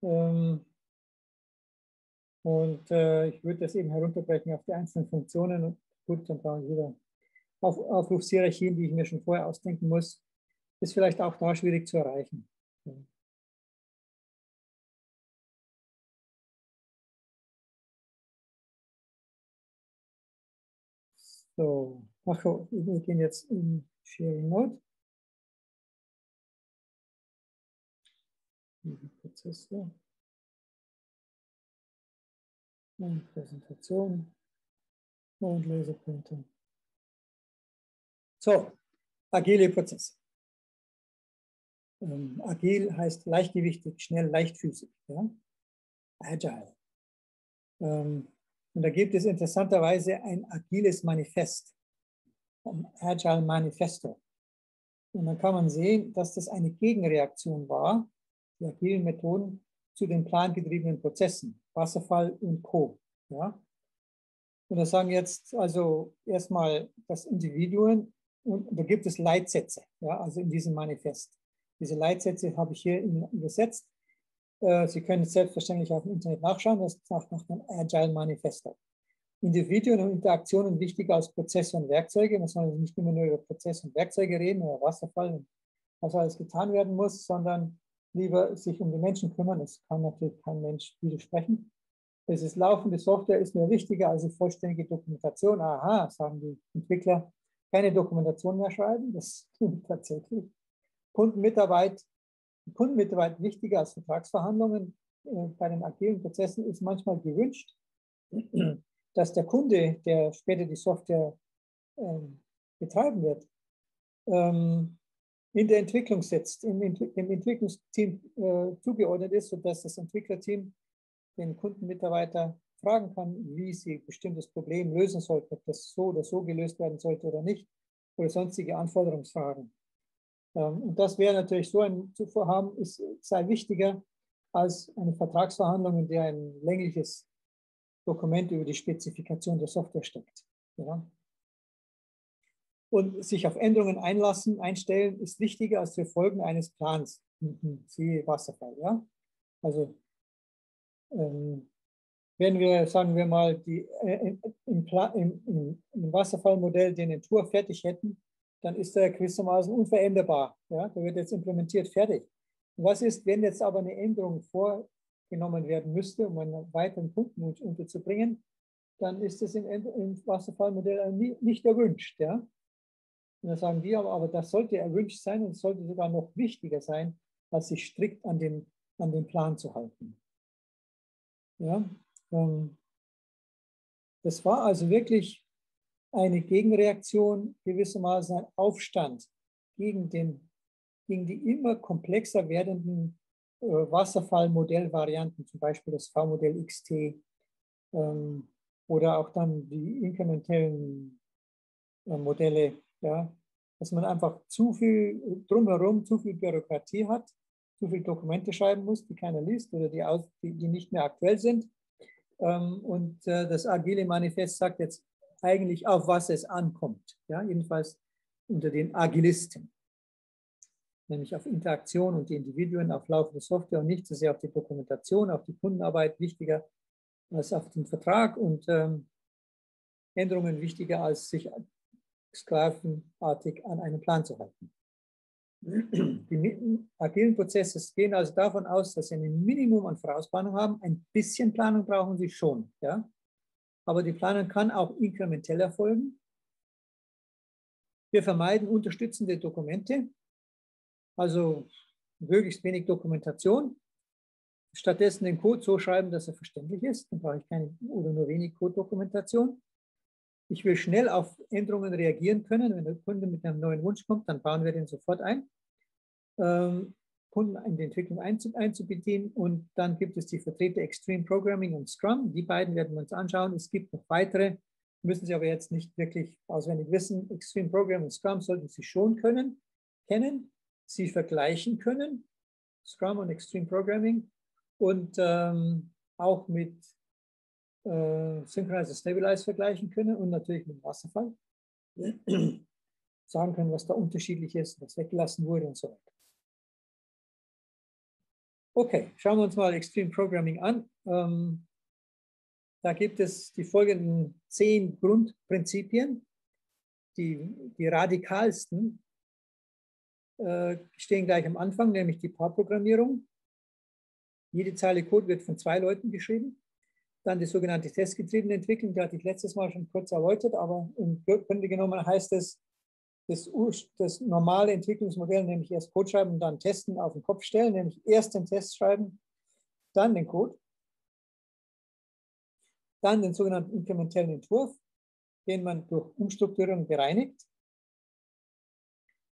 Ähm, und äh, ich würde das eben herunterbrechen auf die einzelnen Funktionen. Und gut, dann brauche ich wieder auf, Aufrufshierarchien, die ich mir schon vorher ausdenken muss. Ist vielleicht auch da schwierig zu erreichen. So, ach, wir gehen jetzt in Sharing Mode. Prozesse. Und Präsentation. Und Laserprinter. So, agile Prozesse. Ähm, agil heißt leichtgewichtig, schnell, leichtfüßig. Ja? Agile. Ähm, und da gibt es interessanterweise ein agiles Manifest, ein Agile Manifesto. Und dann kann man sehen, dass das eine Gegenreaktion war, die agilen Methoden zu den plangetriebenen Prozessen, Wasserfall und Co. Ja? Und da sagen jetzt also erstmal das Individuen und da gibt es Leitsätze, ja, also in diesem Manifest. Diese Leitsätze habe ich hier übersetzt. Äh, Sie können es selbstverständlich auf dem Internet nachschauen, das nach dem Agile Manifesto. Individuen und Interaktionen wichtiger als Prozesse und Werkzeuge. Man soll nicht immer nur über Prozesse und Werkzeuge reden oder Wasserfall und was alles getan werden muss, sondern lieber sich um die Menschen kümmern. Es kann natürlich kein Mensch widersprechen. Das ist laufende Software ist mir wichtiger als die vollständige Dokumentation. Aha, sagen die Entwickler keine Dokumentation mehr schreiben. Das stimmt tatsächlich. Kundenmitarbeit, Kundenmitarbeit wichtiger als Vertragsverhandlungen äh, bei den agilen Prozessen ist manchmal gewünscht, dass der Kunde, der später die Software ähm, betreiben wird, ähm, in der Entwicklung sitzt, im, Entwicklungsteam äh, zugeordnet ist, sodass das Entwicklerteam den Kundenmitarbeiter fragen kann, wie sie ein bestimmtes Problem lösen sollte, ob das so oder so gelöst werden sollte oder nicht, oder sonstige Anforderungsfragen. Ähm, und das wäre natürlich so ein Zuvorhaben, ist, sei wichtiger als eine Vertragsverhandlung, in der ein längliches Dokument über die Spezifikation der Software steckt. Ja. Und sich auf Änderungen einlassen, einstellen, ist wichtiger als für Folgen eines Plans. Mhm, siehe Wasserfall. Ja? Also ähm, wenn wir, sagen wir mal, die, äh, im, im, im, Wasserfallmodell den Entwurf fertig hätten, dann ist er gewissermaßen unveränderbar. Ja? Der wird jetzt implementiert, fertig. Und was ist, wenn jetzt aber eine Änderung vorgenommen werden müsste, um einen weiteren Punkt unterzubringen, dann ist das im, im Wasserfallmodell nicht erwünscht. Ja? Und dann sagen wir aber, aber das sollte erwünscht sein und sollte sogar noch wichtiger sein, als sich strikt an den, an den Plan zu halten. Ja, ähm, das war also wirklich eine Gegenreaktion, gewissermaßen ein Aufstand gegen, den, gegen die immer komplexer werdenden äh, Wasserfallmodellvarianten, zum Beispiel das V-Modell XT ähm, oder auch dann die inkrementellen äh, Modelle, ja, dass man einfach zu viel drumherum, zu viel Bürokratie hat, zu viele Dokumente schreiben muss, die keiner liest oder die, aus, die, die nicht mehr aktuell sind. Ähm, und äh, das Agile Manifest sagt jetzt eigentlich, auf was es ankommt. Ja, jedenfalls unter den Agilisten. Nämlich auf Interaktion und die Individuen, auf laufende Software und nicht so sehr auf die Dokumentation, auf die Kundenarbeit wichtiger als auf den Vertrag und ähm, Änderungen wichtiger als sich sklavenartig an einen Plan zu halten. Die agilen Prozesse gehen also davon aus, dass sie ein Minimum an Vorausplanung haben. Ein bisschen Planung brauchen sie schon. Ja? Aber die Planung kann auch inkrementell erfolgen. Wir vermeiden unterstützende Dokumente, also möglichst wenig Dokumentation. Stattdessen den Code so schreiben, dass er verständlich ist. Dann brauche ich keine oder nur wenig Code-Dokumentation. Ich will schnell auf Änderungen reagieren können. Wenn der Kunde mit einem neuen Wunsch kommt, dann bauen wir den sofort ein. Ähm, Kunden in die Entwicklung einzubeziehen. Und dann gibt es die Vertreter Extreme Programming und Scrum. Die beiden werden wir uns anschauen. Es gibt noch weitere, müssen Sie aber jetzt nicht wirklich auswendig wissen. Extreme Programming und Scrum sollten Sie schon können, kennen, Sie vergleichen können, Scrum und Extreme Programming und ähm, auch mit äh, Synchronize Stabilize vergleichen können und natürlich mit Wasserfall. Sagen können, was da unterschiedlich ist, was weggelassen wurde und so weiter. Okay, schauen wir uns mal Extreme Programming an. Ähm, da gibt es die folgenden zehn Grundprinzipien. Die, die radikalsten äh, stehen gleich am Anfang, nämlich die Paarprogrammierung. Jede Zeile Code wird von zwei Leuten geschrieben. Dann die sogenannte testgetriebene Entwicklung, die hatte ich letztes Mal schon kurz erläutert, aber im Grunde genommen heißt es, das, das normale Entwicklungsmodell, nämlich erst Code schreiben und dann testen, auf den Kopf stellen, nämlich erst den Test schreiben, dann den Code, dann den sogenannten inkrementellen Entwurf, den man durch Umstrukturierung bereinigt.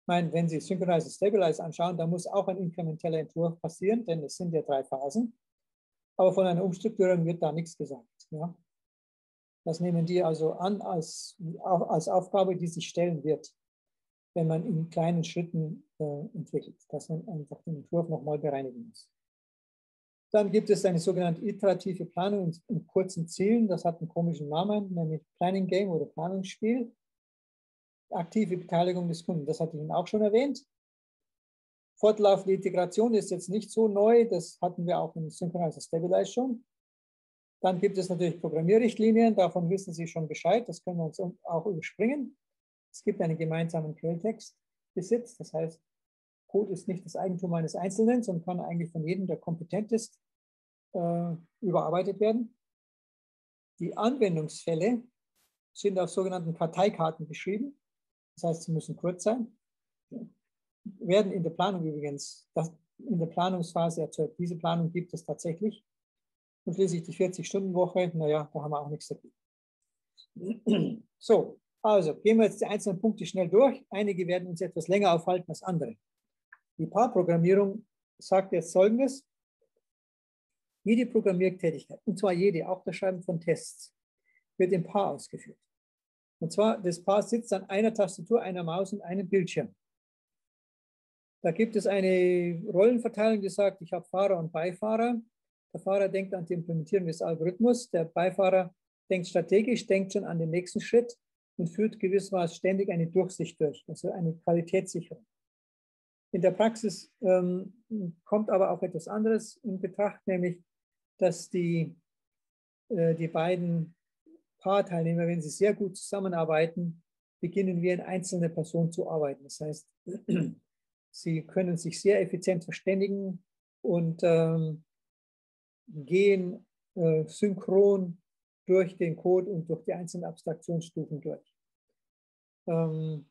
Ich meine, wenn Sie Synchronize Stabilize anschauen, da muss auch ein inkrementeller Entwurf passieren, denn es sind ja drei Phasen. Aber von einer Umstrukturierung wird da nichts gesagt. Ja? Das nehmen die also an als, als Aufgabe, die sich stellen wird, wenn man in kleinen Schritten äh, entwickelt, dass man einfach den Entwurf nochmal bereinigen muss. Dann gibt es eine sogenannte iterative Planung in, in, kurzen Zielen. Das hat einen komischen Namen, nämlich Planning Game oder Planungsspiel. Aktive Beteiligung des Kunden, das hatte ich Ihnen auch schon erwähnt. Fortlaufende Integration ist jetzt nicht so neu, das hatten wir auch in Synchronizer Stabilize schon. Dann gibt es natürlich Programmierrichtlinien, davon wissen Sie schon Bescheid, das können wir uns auch überspringen. Es gibt einen gemeinsamen Quelltextbesitz, das heißt, Code ist nicht das Eigentum eines Einzelnen, sondern kann eigentlich von jedem, der kompetent ist, äh, überarbeitet werden. Die Anwendungsfälle sind auf sogenannten Karteikarten beschrieben. Das heißt, sie müssen kurz sein werden in der Planung übrigens, in der Planungsphase erzeugt. Diese Planung gibt es tatsächlich. Und schließlich die 40-Stunden-Woche, naja, da haben wir auch nichts dagegen. So, also gehen wir jetzt die einzelnen Punkte schnell durch. Einige werden uns etwas länger aufhalten als andere. Die Paarprogrammierung sagt jetzt Folgendes. Jede Programmiertätigkeit, und zwar jede, auch das Schreiben von Tests, wird im Paar ausgeführt. Und zwar, das Paar sitzt an einer Tastatur, einer Maus und einem Bildschirm. Da gibt es eine Rollenverteilung, die sagt, ich habe Fahrer und Beifahrer. Der Fahrer denkt an die Implementierung des Algorithmus. Der Beifahrer denkt strategisch, denkt schon an den nächsten Schritt und führt gewissermaßen ständig eine Durchsicht durch, also eine Qualitätssicherung. In der Praxis ähm, kommt aber auch etwas anderes in Betracht, nämlich, dass die, äh, die beiden Paarteilnehmer, wenn sie sehr gut zusammenarbeiten, beginnen wie eine einzelne Person zu arbeiten. Das heißt, Sie können sich sehr effizient verständigen und ähm, gehen äh, synchron durch den Code und durch die einzelnen Abstraktionsstufen durch. Ähm,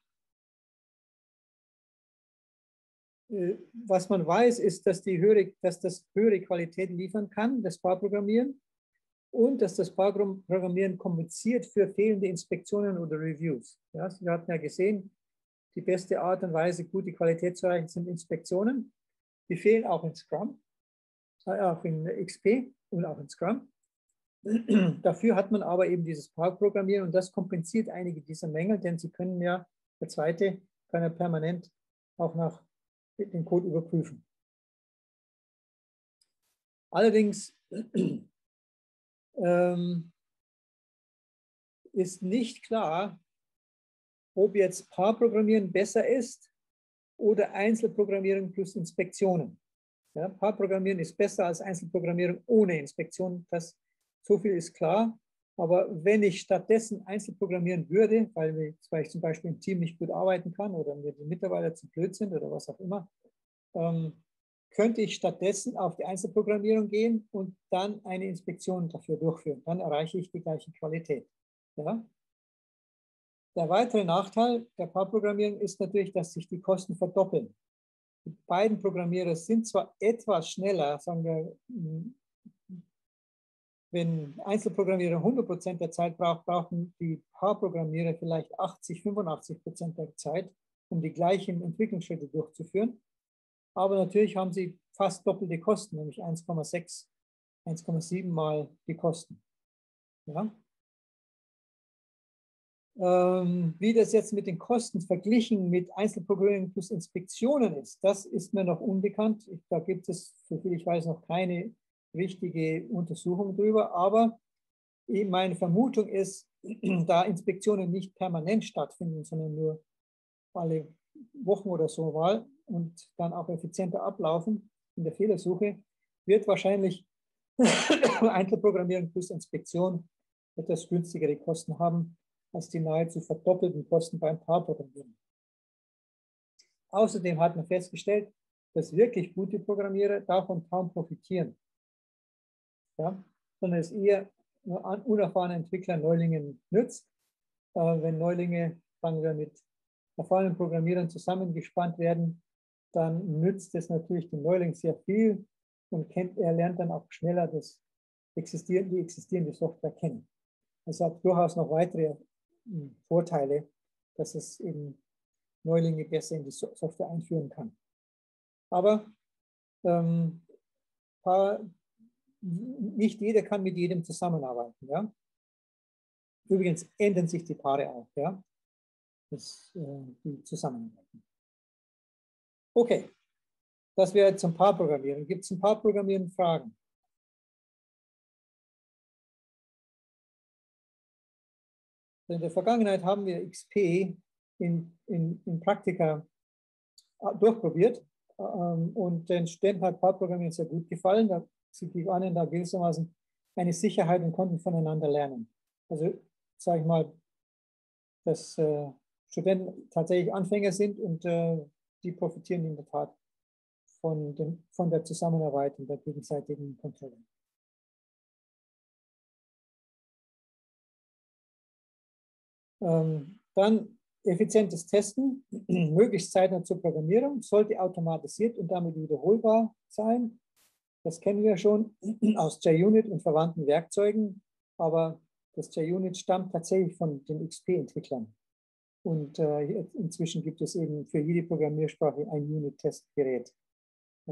äh, was man weiß, ist, dass, die höhere, dass das höhere Qualität liefern kann, das Paarprogrammieren, und dass das Paarprogrammieren kompensiert für fehlende Inspektionen oder Reviews. Ja, Sie hatten ja gesehen, die beste Art und Weise, gute Qualität zu erreichen, sind Inspektionen. Die fehlen auch in Scrum, äh, auch in XP und auch in Scrum. Dafür hat man aber eben dieses Park-Programmieren und das kompensiert einige dieser Mängel, denn Sie können ja, der zweite kann ja permanent auch nach den Code überprüfen. Allerdings ähm, ist nicht klar, ob jetzt Paarprogrammieren besser ist oder Einzelprogrammierung plus Inspektionen. Ja, Paarprogrammieren ist besser als Einzelprogrammierung ohne Inspektion. Das, so viel ist klar. Aber wenn ich stattdessen Einzelprogrammieren würde, weil, ich zum Beispiel im Team nicht gut arbeiten kann oder mir die Mitarbeiter zu blöd sind oder was auch immer, ähm, könnte ich stattdessen auf die Einzelprogrammierung gehen und dann eine Inspektion dafür durchführen. Dann erreiche ich die gleiche Qualität. Ja? Der weitere Nachteil der Paarprogrammierung ist natürlich, dass sich die Kosten verdoppeln. Die beiden Programmierer sind zwar etwas schneller, sagen wir, wenn Einzelprogrammierer 100% der Zeit braucht, brauchen die Paarprogrammierer vielleicht 80, 85% der Zeit, um die gleichen Entwicklungsschritte durchzuführen. Aber natürlich haben sie fast doppelte Kosten, nämlich 1,6, 1,7 mal die Kosten. Ja? Ähm, wie das jetzt mit den Kosten verglichen mit Einzelprogrammierung plus Inspektionen ist, das ist mir noch unbekannt. Ich, da gibt es, soviel ich weiß, noch keine richtige Untersuchung drüber. Aber meine Vermutung ist, da Inspektionen nicht permanent stattfinden, sondern nur alle Wochen oder so mal und dann auch effizienter ablaufen in der Fehlersuche, wird wahrscheinlich Einzelprogrammierung plus Inspektion etwas günstigere Kosten haben als die nahezu verdoppelten Kosten beim Paarprogrammieren. Außerdem hat man festgestellt, dass wirklich gute Programmierer davon kaum profitieren, ja? sondern es eher an unerfahrene Entwickler Neulingen nützt. Äh, wenn Neulinge, fangen wir mit erfahrenen Programmierern zusammengespannt werden, dann nützt es natürlich dem Neuling sehr viel und kennt, er lernt dann auch schneller das existierende, die existierende Software kennen. Es hat durchaus noch weitere Vorteile, dass es eben Neulinge besser in die Software einführen kann. Aber ähm, paar, nicht jeder kann mit jedem zusammenarbeiten. Ja? Übrigens ändern sich die Paare auch, ja? das, äh, die zusammenarbeiten. Okay, das wäre zum Paarprogrammieren. Gibt es ein paar Programmieren Fragen? In der Vergangenheit haben wir XP in, in, in Praktika äh, durchprobiert ähm, und den Studenten hat Paarprogrammieren sehr gut gefallen. Da, sie gewannen da gewissermaßen eine Sicherheit und konnten voneinander lernen. Also sage ich mal, dass äh, Studenten tatsächlich Anfänger sind und äh, die profitieren in der Tat von, dem, von der Zusammenarbeit und der gegenseitigen Kontrolle. Ähm, dann effizientes Testen, möglichst zeitnah zur Programmierung, sollte automatisiert und damit wiederholbar sein. Das kennen wir schon aus JUnit und verwandten Werkzeugen, aber das JUnit stammt tatsächlich von den XP-Entwicklern. Und äh, inzwischen gibt es eben für jede Programmiersprache ein Unit-Testgerät,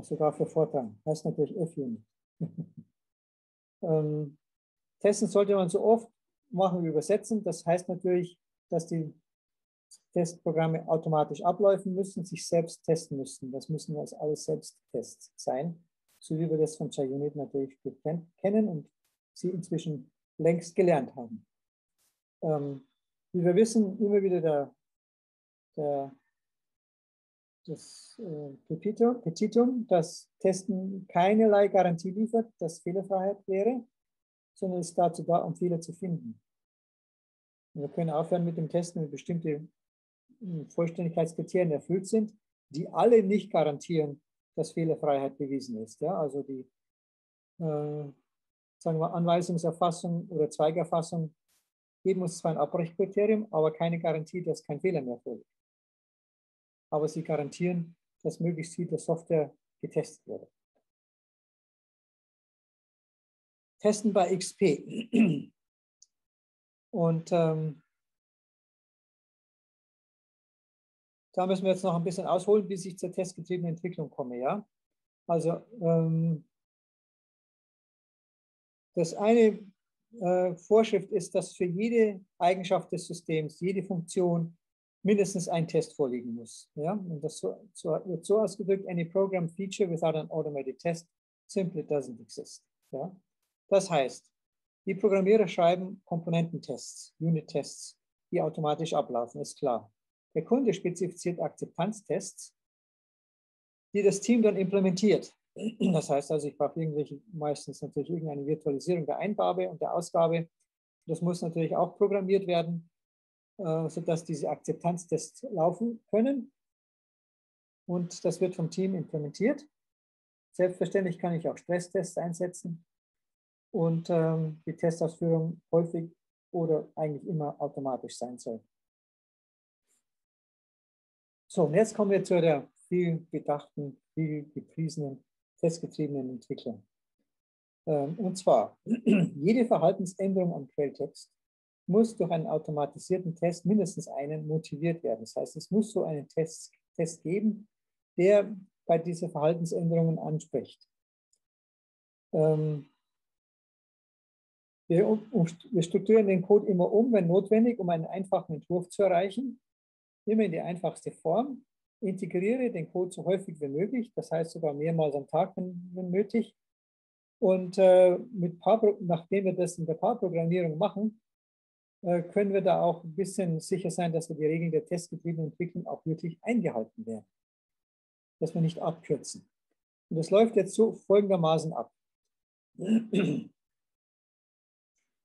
sogar für Fortran heißt natürlich F-Unit. ähm, testen sollte man so oft machen wir übersetzen. Das heißt natürlich, dass die Testprogramme automatisch abläufen müssen, sich selbst testen müssen. Das müssen also alles Selbsttests sein, so wie wir das von JUnit natürlich kennen und sie inzwischen längst gelernt haben. Ähm, wie wir wissen, immer wieder der, der, das äh, Petitum, dass Testen keinerlei Garantie liefert, dass Fehlerfreiheit wäre sondern ist dazu da, um Fehler zu finden. Und wir können aufhören mit dem Testen, wenn bestimmte hm, Vollständigkeitskriterien erfüllt sind, die alle nicht garantieren, dass Fehlerfreiheit bewiesen ist. Ja, also die äh, sagen wir Anweisungserfassung oder Zweigerfassung geben uns zwar ein Abbruchkriterium, aber keine Garantie, dass kein Fehler mehr folgt. Aber sie garantieren, dass möglichst viel der Software getestet wird. testen bei XP. Und ähm, da müssen wir jetzt noch ein bisschen ausholen, bis ich zur testgetriebenen Entwicklung komme. Ja? Also ähm, das eine äh, Vorschrift ist, dass für jede Eigenschaft des Systems, jede Funktion mindestens ein Test vorliegen muss. Ja? Und das so, so, wird so ausgedrückt, any program feature without an automated test simply doesn't exist. Ja? Das heißt, die Programmierer schreiben Komponententests, Unit-Tests, die automatisch ablaufen, ist klar. Der Kunde spezifiziert Akzeptanztests, die das Team dann implementiert. Das heißt also, ich brauche irgendwelche, meistens natürlich irgendeine Virtualisierung der Eingabe und der Ausgabe. Das muss natürlich auch programmiert werden, äh, sodass diese Akzeptanztests laufen können. Und das wird vom Team implementiert. Selbstverständlich kann ich auch Stresstests einsetzen und ähm, die Testausführung häufig oder eigentlich immer automatisch sein soll. So, und jetzt kommen wir zu der viel bedachten, viel gepriesenen, testgetriebenen Entwicklung. Ähm, und zwar, jede Verhaltensänderung am Quelltext muss durch einen automatisierten Test mindestens einen motiviert werden. Das heißt, es muss so einen Test, Test geben, der bei diesen Verhaltensänderungen anspricht. Ähm, wir strukturieren den Code immer um, wenn notwendig, um einen einfachen Entwurf zu erreichen immer in die einfachste Form, integriere den Code so häufig wie möglich, das heißt sogar mehrmals am Tag, wenn, wenn nötig. Und äh, mit Paar, nachdem wir das in der Paarprogrammierung machen, äh, können wir da auch ein bisschen sicher sein, dass wir die Regeln der testgetriebenen Entwicklung auch wirklich eingehalten werden. Dass wir nicht abkürzen. Und das läuft jetzt so folgendermaßen ab.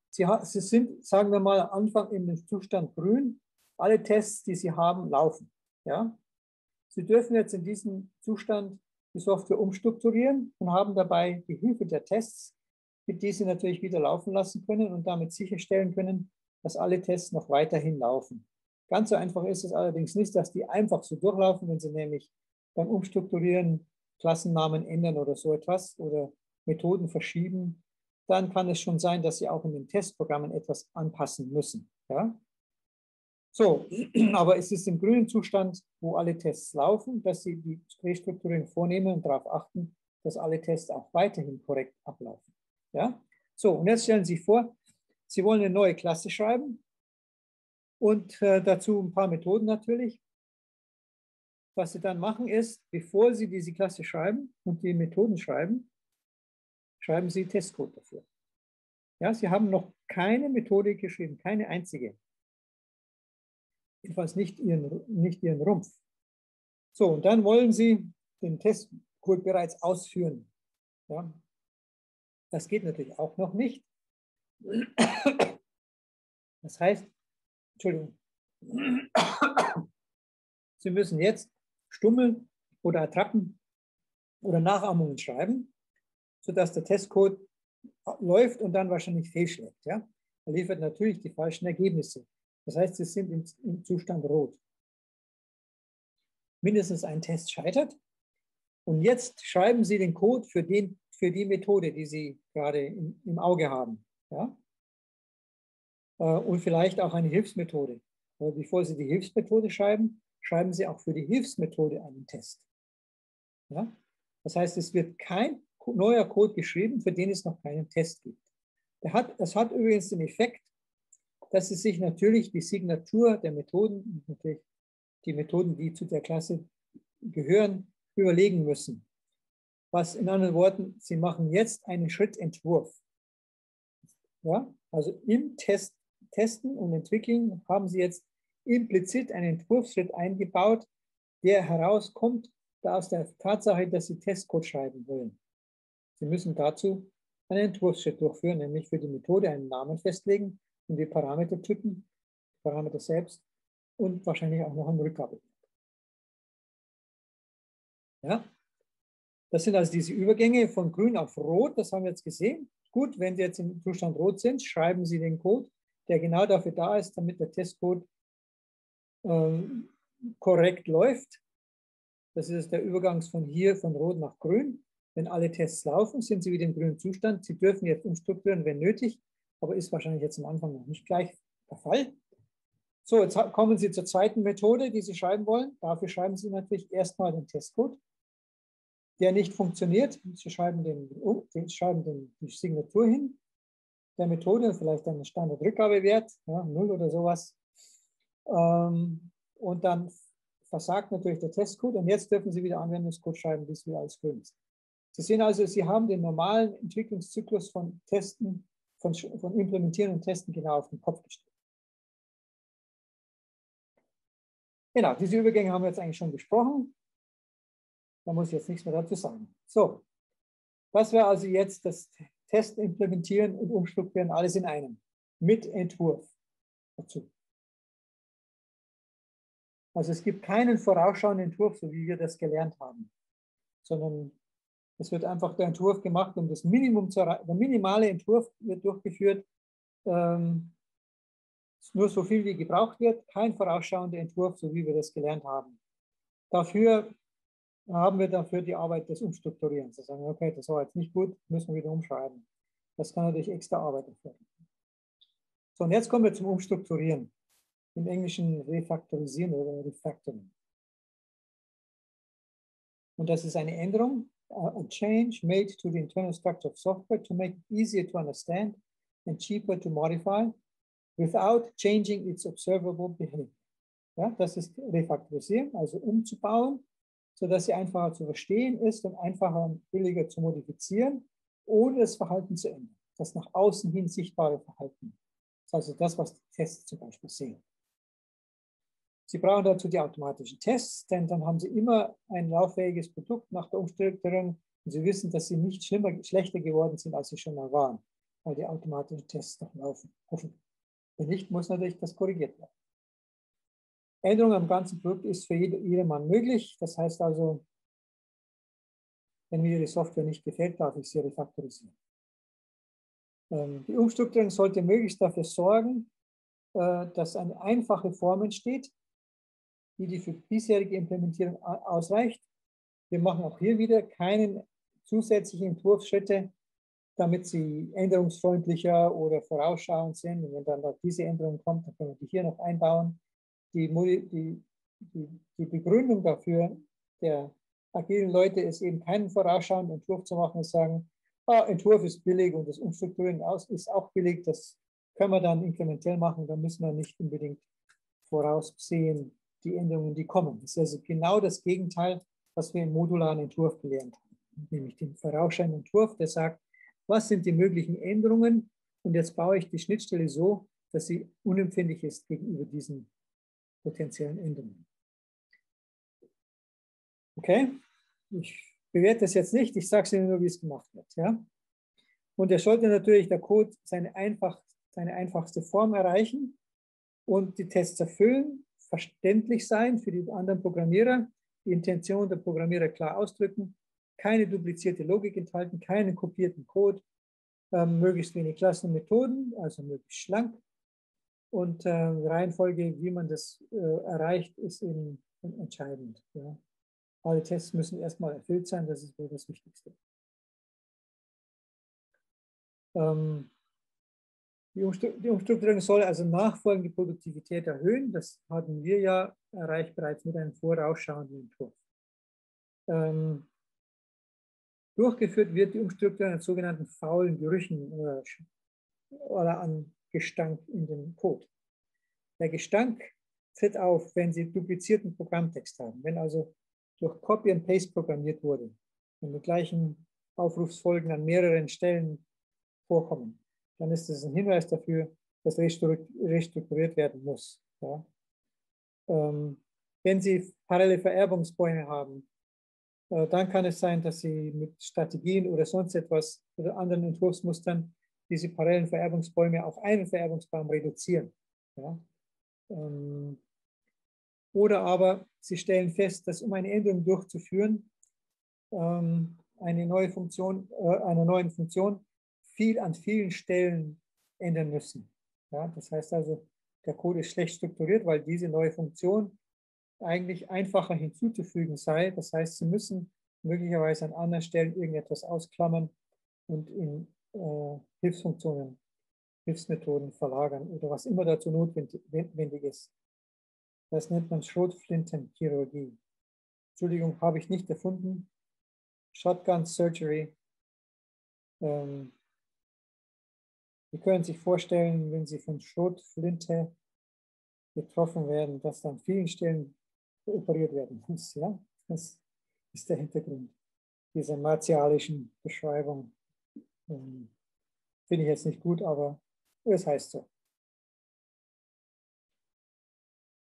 Sie, Sie sind, sagen wir mal, am Anfang in dem Zustand grün alle Tests, die Sie haben, laufen. Ja? Sie dürfen jetzt in diesem Zustand die Software umstrukturieren und haben dabei die Hilfe der Tests, mit denen Sie natürlich wieder laufen lassen können und damit sicherstellen können, dass alle Tests noch weiterhin laufen. Ganz so einfach ist es allerdings nicht, dass die einfach so durchlaufen, wenn Sie nämlich beim Umstrukturieren Klassennamen ändern oder so etwas oder Methoden verschieben, dann kann es schon sein, dass Sie auch in den Testprogrammen etwas anpassen müssen. Ja? So, aber es ist im grünen Zustand, wo alle Tests laufen, dass Sie die Restrukturierung vornehmen und darauf achten, dass alle Tests auch weiterhin korrekt ablaufen. Ja? So, und jetzt stellen Sie sich vor, Sie wollen eine neue Klasse schreiben und äh, dazu ein paar Methoden natürlich. Was Sie dann machen ist, bevor Sie diese Klasse schreiben und die Methoden schreiben, schreiben Sie Testcode dafür. Ja, Sie haben noch keine Methode geschrieben, keine einzige jedenfalls nicht ihren, nicht ihren Rumpf. So, und dann wollen Sie den Testcode bereits ausführen. Ja, das geht natürlich auch noch nicht. Das heißt, Entschuldigung, Sie müssen jetzt Stummel oder Attrappen oder Nachahmungen schreiben, sodass der Testcode läuft und dann wahrscheinlich fehlschlägt. Ja? Er liefert natürlich die falschen Ergebnisse. Das heißt, sie sind im, Zustand rot. Mindestens ein Test scheitert. Und jetzt schreiben Sie den Code für, den, für die Methode, die Sie gerade im, im Auge haben. Ja? Äh, und vielleicht auch eine Hilfsmethode. Aber bevor Sie die Hilfsmethode schreiben, schreiben Sie auch für die Hilfsmethode einen Test. Ja? Das heißt, es wird kein neuer Code geschrieben, für den es noch keinen Test gibt. Hat, das hat übrigens den Effekt, dass Sie sich natürlich die Signatur der Methoden, natürlich die Methoden, die zu der Klasse gehören, überlegen müssen. Was in anderen Worten, Sie machen jetzt einen Schrittentwurf. Ja, also im Test, Testen und Entwickeln haben Sie jetzt implizit einen Entwurfsschritt eingebaut, der herauskommt aus der Tatsache, dass Sie Testcode schreiben wollen. Sie müssen dazu einen Entwurfsschritt durchführen, nämlich für die Methode einen Namen festlegen und die Parametertypen, Parameter selbst und wahrscheinlich auch noch ein Rückgabe. Ja, das sind also diese Übergänge von grün auf rot, das haben wir jetzt gesehen. Gut, wenn Sie jetzt im Zustand rot sind, schreiben Sie den Code, der genau dafür da ist, damit der Testcode äh, korrekt läuft. Das ist der Übergang von hier, von rot nach grün. Wenn alle Tests laufen, sind Sie wieder im grünen Zustand. Sie dürfen jetzt umstrukturieren, wenn nötig aber ist wahrscheinlich jetzt am Anfang noch nicht gleich der Fall. So, jetzt kommen Sie zur zweiten Methode, die Sie schreiben wollen. Dafür schreiben Sie natürlich erstmal den Testcode, der nicht funktioniert. Sie schreiben, den, den, schreiben den, die Signatur hin der Methode, vielleicht einen Standardrückgabewert, ja, 0 oder sowas. Ähm, und dann versagt natürlich der Testcode und jetzt dürfen Sie wieder Anwendungscode schreiben, bis wieder alles grün ist. Sie sehen also, Sie haben den normalen Entwicklungszyklus von Testen, von, von Implementieren und Testen genau auf den Kopf gestellt. Genau, diese Übergänge haben wir jetzt eigentlich schon besprochen. Da muss ich jetzt nichts mehr dazu sagen. So, das wäre also jetzt das Test implementieren und umstrukturieren, alles in einem, mit Entwurf dazu. Also es gibt keinen vorausschauenden Entwurf, so wie wir das gelernt haben, sondern es wird einfach der Entwurf gemacht, um das Minimum zu erreichen. Der minimale Entwurf wird durchgeführt, ähm, nur so viel wie gebraucht wird, kein vorausschauender Entwurf, so wie wir das gelernt haben. Dafür haben wir dafür die Arbeit des Umstrukturierens. Zu sagen, okay, das war jetzt nicht gut, müssen wir wieder umschreiben. Das kann natürlich extra Arbeit erfordern. So, und jetzt kommen wir zum Umstrukturieren. Im Englischen refaktorisieren oder refactoring. Und das ist eine Änderung, a change made to the internal structure of software to make it easier to understand and cheaper to modify without changing its observable behavior. Ja, das ist refaktorisieren, also umzubauen, sodass sie einfacher zu verstehen ist und einfacher und billiger zu modifizieren, ohne das Verhalten zu ändern. Das nach außen hin sichtbare Verhalten. Das ist also das, was die Tests zum Beispiel sehen. Sie brauchen dazu die automatischen Tests, denn dann haben Sie immer ein lauffähiges Produkt nach der Umstrukturierung und Sie wissen, dass Sie nicht schlimmer, schlechter geworden sind, als Sie schon mal waren, weil die automatischen Tests noch laufen. Wenn nicht, muss natürlich das korrigiert werden. Änderung am ganzen Produkt ist für jede, jedermann möglich. Das heißt also, wenn mir die Software nicht gefällt, darf ich sie refaktorisieren. Ähm, die Umstrukturierung sollte möglichst dafür sorgen, äh, dass eine einfache Form entsteht, die die für bisherige Implementierung ausreicht. Wir machen auch hier wieder keinen zusätzlichen Entwurfsschritte, damit sie änderungsfreundlicher oder vorausschauend sind. Und wenn dann noch diese Änderung kommt, dann können wir die hier noch einbauen die, die, die, Begründung dafür der agilen Leute ist eben keinen vorausschauenden Entwurf zu machen und sagen, ah, Entwurf ist billig und das Umstrukturieren ist auch billig, das können wir dann inkrementell machen, da müssen wir nicht unbedingt voraussehen, die Änderungen, die kommen. Das ist also genau das Gegenteil, was wir im modularen Entwurf gelernt haben, nämlich den vorausschauenden Entwurf, der sagt, was sind die möglichen Änderungen und jetzt baue ich die Schnittstelle so, dass sie unempfindlich ist gegenüber diesen potenziellen Änderungen. Okay, ich bewerte das jetzt nicht, ich sage es Ihnen nur, wie es gemacht wird. Ja? Und er sollte natürlich der Code seine, einfach, seine einfachste Form erreichen und die Tests erfüllen, verständlich sein für die anderen Programmierer, die Intention der Programmierer klar ausdrücken, keine duplizierte Logik enthalten, keinen kopierten Code, ähm, möglichst wenig Klassen und Methoden, also möglichst schlank und äh, Reihenfolge, wie man das äh, erreicht, ist eben entscheidend. Ja. Alle Tests müssen erstmal erfüllt sein, das ist wohl das Wichtigste. Ähm, die, Umstrukturierung soll also nachfolgende Produktivität erhöhen. Das hatten wir ja erreicht bereits mit einem vorausschauenden Entwurf. Ähm, durchgeführt wird die Umstrukturierung an sogenannten faulen Gerüchen oder, oder an Gestank in den Code. Der Gestank tritt auf, wenn Sie duplizierten Programmtext haben, wenn also durch Copy and Paste programmiert wurde und die gleichen Aufrufsfolgen an mehreren Stellen vorkommen, dann ist das ein Hinweis dafür, dass restrukturiert werden muss. Ja. Ähm, wenn Sie parallele Vererbungsbäume haben, äh, dann kann es sein, dass Sie mit Strategien oder sonst etwas oder anderen Entwurfsmustern diese parallelen Vererbungsbäume auf einen Vererbungsbaum reduzieren. Ja? Ähm, oder aber Sie stellen fest, dass um eine Änderung durchzuführen, ähm, eine neue Funktion, äh, einer neuen Funktion viel an vielen Stellen ändern müssen. Ja? Das heißt also, der Code ist schlecht strukturiert, weil diese neue Funktion eigentlich einfacher hinzuzufügen sei. Das heißt, Sie müssen möglicherweise an anderen Stellen irgendetwas ausklammern und in äh, Hilfsfunktionen Hilfsmethoden verlagern oder was immer dazu notwendig ist. Das nennt man Schrotflintenchirurgie. Entschuldigung, habe ich nicht erfunden. Shotgun Surgery. Ähm, Sie können sich vorstellen, wenn Sie von Schrotflinte getroffen werden, dass dann vielen Stellen operiert werden muss. Ja? Das ist der Hintergrund dieser martialischen Beschreibung. Ähm, Finde ich jetzt nicht gut, aber es heißt so.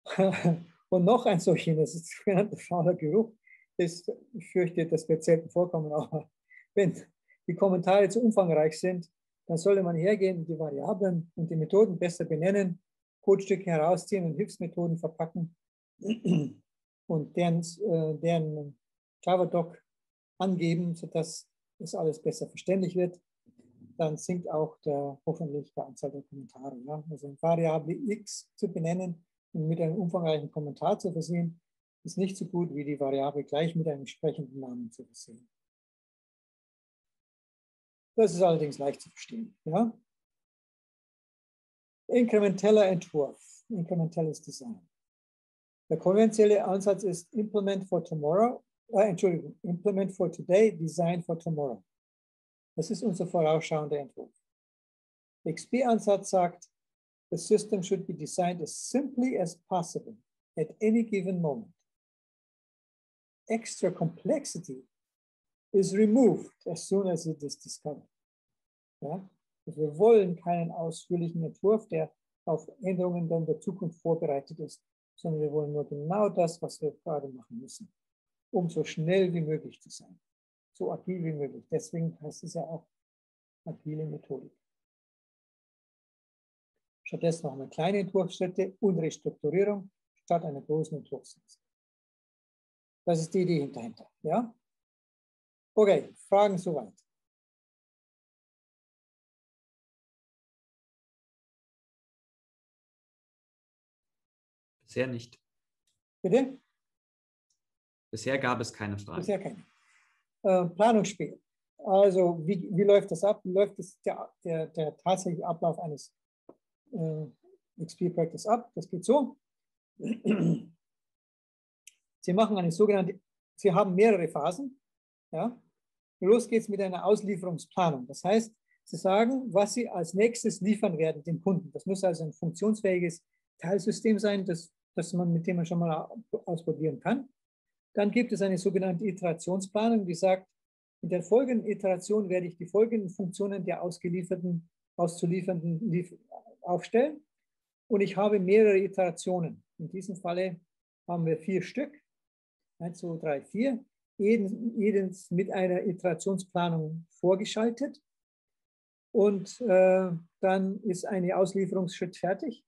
Und noch ein solches, das ist sogenannte fauler Geruch. Das, ich fürchte, das wird selten vorkommen, aber wenn die Kommentare zu umfangreich sind, dann sollte man hergehen und die Variablen und die Methoden besser benennen, Codestücke herausziehen und Hilfsmethoden verpacken und deren, äh, deren Java-Doc angeben, sodass das alles besser verständlich wird. Dann sinkt auch der, hoffentlich die Anzahl der Kommentare. Ja? Also eine Variable x zu benennen und mit einem umfangreichen Kommentar zu versehen, ist nicht so gut wie die Variable gleich mit einem entsprechenden Namen zu versehen. Das ist allerdings leicht zu verstehen. Ja? Inkrementeller Entwurf, inkrementelles Design. Der konventionelle Ansatz ist Implement for Tomorrow, äh, Entschuldigung, Implement for Today, Design for Tomorrow. Das ist unser vorausschauender Entwurf. XP-Ansatz sagt, the system should be designed as simply as possible at any given moment. Extra complexity is removed as soon as it is discovered. Ja? Also wir wollen keinen ausführlichen Entwurf, der auf Änderungen dann der Zukunft vorbereitet ist, sondern wir wollen nur genau das, was wir gerade machen müssen, um so schnell wie möglich zu sein, so agil wie möglich. Deswegen heißt es ja auch agile Methodik. Stattdessen machen wir kleine Entwurfsschritte und Restrukturierung statt einer großen Entwurfsreise. Das ist die Idee dahinter. Ja? Okay, Fragen soweit. Bisher nicht. Bitte? Bisher gab es keine Fragen. Bisher keine. Äh, Planungsspiel. Also wie, wie läuft das ab? Wie läuft das, der, der, der tatsächliche Ablauf eines äh, XP-Projektes ab? Das geht so. Sie machen eine sogenannte, Sie haben mehrere Phasen. Ja? Und los geht's mit einer Auslieferungsplanung. Das heißt, Sie sagen, was Sie als nächstes liefern werden dem Kunden. Das muss also ein funktionsfähiges Teilsystem sein, das, das man, mit dem man schon mal ausprobieren kann. Dann gibt es eine sogenannte Iterationsplanung, die sagt, in der folgenden Iteration werde ich die folgenden Funktionen der ausgelieferten, auszuliefernden aufstellen. Und ich habe mehrere Iterationen. In diesem Falle haben wir vier Stück. 1, 2, 3, 4 jeden, jedes mit einer Iterationsplanung vorgeschaltet. Und äh, dann ist eine Auslieferungsschritt fertig.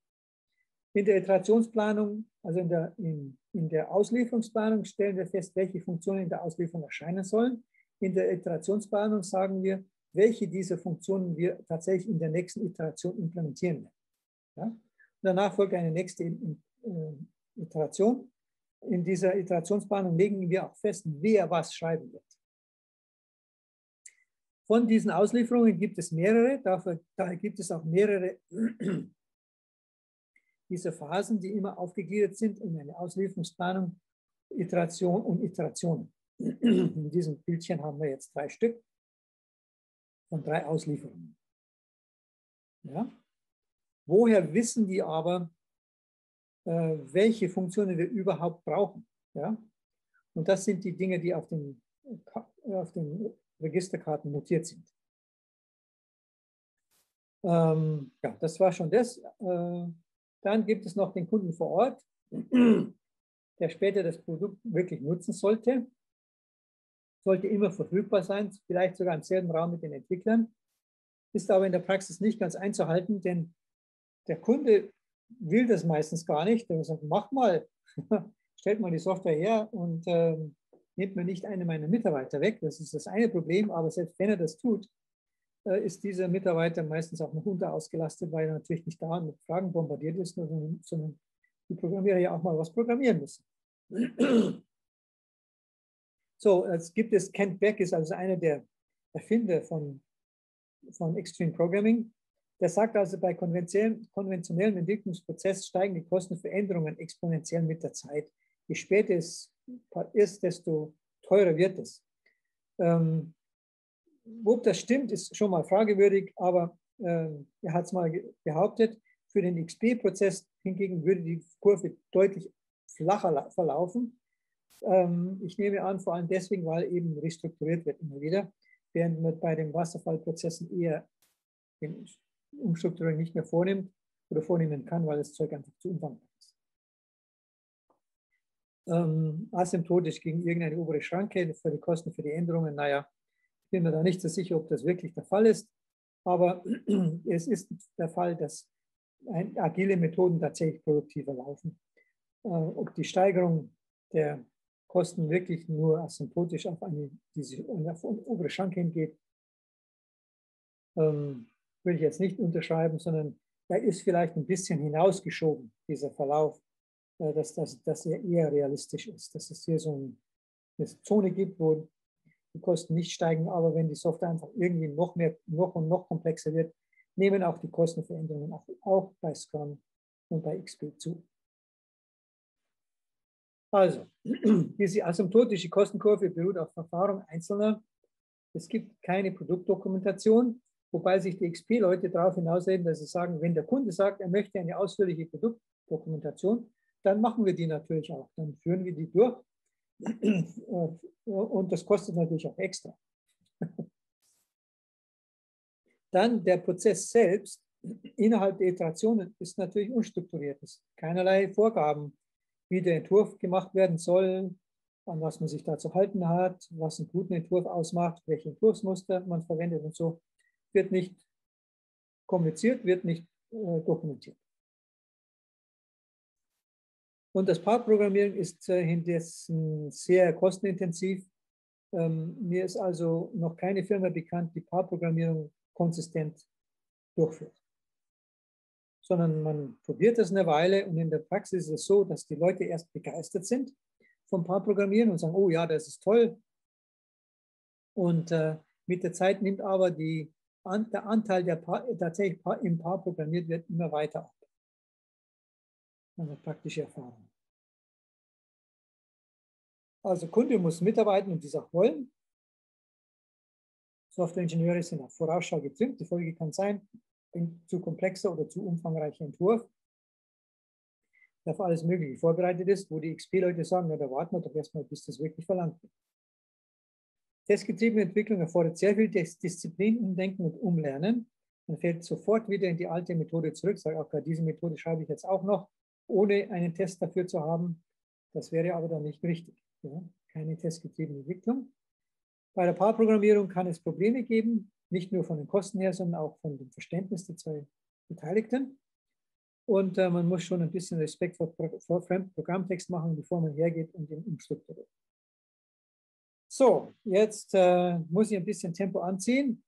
In der Iterationsplanung, also in der, in, in der Auslieferungsplanung, stellen wir fest, welche Funktionen in der Auslieferung erscheinen sollen. In der Iterationsplanung sagen wir, welche dieser Funktionen wir tatsächlich in der nächsten Iteration implementieren werden. Ja? Danach folgt eine nächste äh, Iteration in dieser Iterationsplanung legen wir auch fest, wer was schreiben wird. Von diesen Auslieferungen gibt es mehrere, dafür, daher gibt es auch mehrere diese Phasen, die immer aufgegliedert sind in eine Auslieferungsplanung, Iteration und Iterationen. In diesem Bildchen haben wir jetzt drei Stück von drei Auslieferungen. Ja? Woher wissen die aber, welche Funktionen wir überhaupt brauchen? Ja? Und das sind die Dinge, die auf den, auf den Registerkarten notiert sind. Ähm, ja, das war schon das. Äh, dann gibt es noch den Kunden vor Ort, der später das Produkt wirklich nutzen sollte. Sollte immer verfügbar sein, vielleicht sogar im selben Raum mit den Entwicklern. Ist aber in der Praxis nicht ganz einzuhalten, denn der Kunde will das meistens gar nicht. Er sagt, mach mal, stellt mal die Software her und äh, nehmt mir nicht einen meiner Mitarbeiter weg. Das ist das eine Problem, aber selbst wenn er das tut, äh, ist dieser Mitarbeiter meistens auch noch unterausgelastet, weil er natürlich nicht da mit Fragen bombardiert ist, sondern die Programmierer ja auch mal was programmieren müssen. So, es gibt es, Kent Beck ist also einer der Erfinder von, von Extreme Programming. Der sagt also, bei konventionellem Entwicklungsprozess steigen die Kosten für Änderungen exponentiell mit der Zeit. Je später es ist, desto teurer wird es. Ähm, ob das stimmt, ist schon mal fragewürdig, aber äh, er hat es mal behauptet. Für den XP-Prozess hingegen würde die Kurve deutlich flacher verlaufen. Ähm, ich nehme an, vor allem deswegen, weil eben restrukturiert wird immer wieder, während man bei den Wasserfallprozessen eher den Umstrukturierung nicht mehr vornimmt oder vornehmen kann, weil das Zeug einfach zu umfangreich ist. Ähm, asymptotisch gegen irgendeine obere Schranke für die Kosten für die Änderungen, naja, ich bin mir da nicht so sicher, ob das wirklich der Fall ist, aber es ist der Fall, dass agile Methoden tatsächlich produktiver laufen. Äh, ob die Steigerung der Kosten wirklich nur asymptotisch auf eine diese auf obere Schranke hingeht, ähm, würde ich jetzt nicht unterschreiben, sondern er ist vielleicht ein bisschen hinausgeschoben, dieser Verlauf, äh, dass, dass, dass er eher realistisch ist, dass es hier so eine Zone gibt, wo die Kosten nicht steigen, aber wenn die Software einfach irgendwie noch mehr, noch und noch komplexer wird, nehmen auch die Kostenveränderungen auch, auch bei Scrum und bei XP zu. Also, diese asymptotische Kostenkurve beruht auf Erfahrung Einzelner. Es gibt keine Produktdokumentation, wobei sich die XP-Leute darauf hinausreden, dass sie sagen, wenn der Kunde sagt, er möchte eine ausführliche Produktdokumentation, dann machen wir die natürlich auch. Dann führen wir die durch und das kostet natürlich auch extra. Dann der Prozess selbst innerhalb der Iterationen ist natürlich unstrukturiert. Es keinerlei Vorgaben, wie der Entwurf gemacht werden soll, an was man sich da zu halten hat, was einen guten Entwurf ausmacht, welche Entwurfsmuster man verwendet und so, wird nicht kommuniziert, wird nicht äh, dokumentiert. Und das Paarprogrammieren ist äh, indessen sehr kostenintensiv. Ähm, mir ist also noch keine Firma bekannt, die Paarprogrammierung konsistent durchführt. Sondern man probiert das eine Weile und in der Praxis ist es so, dass die Leute erst begeistert sind vom Paarprogrammieren und sagen, oh ja, das ist toll. Und äh, mit der Zeit nimmt aber die, der Anteil, der tatsächlich im Paar programmiert wird, immer weiter ab. Also praktische Erfahrung. Also Kunde muss mitarbeiten und dies auch wollen. Softwareingenieure sind auf Vorausschau getrimmt. Die Folge kann sein, ein zu komplexer oder zu umfangreicher Entwurf, der auf alles Mögliche vorbereitet ist, wo die XP-Leute sagen, na, da warten wir doch erstmal, bis das wirklich verlangt wird. Testgetriebene Entwicklung erfordert sehr viel Disziplin, Umdenken und Umlernen. Man fällt sofort wieder in die alte Methode zurück, sagt, okay, diese Methode schreibe ich jetzt auch noch, ohne einen Test dafür zu haben. Das wäre aber dann nicht richtig ja, keine testgetriebene Entwicklung. Bei der Paarprogrammierung kann es Probleme geben, nicht nur von den Kosten her, sondern auch von dem Verständnis der zwei Beteiligten. Und äh, man muss schon ein bisschen Respekt vor, vor Programmtext machen, bevor man hergeht und den umstrukturiert. So, jetzt äh, muss ich ein bisschen Tempo anziehen.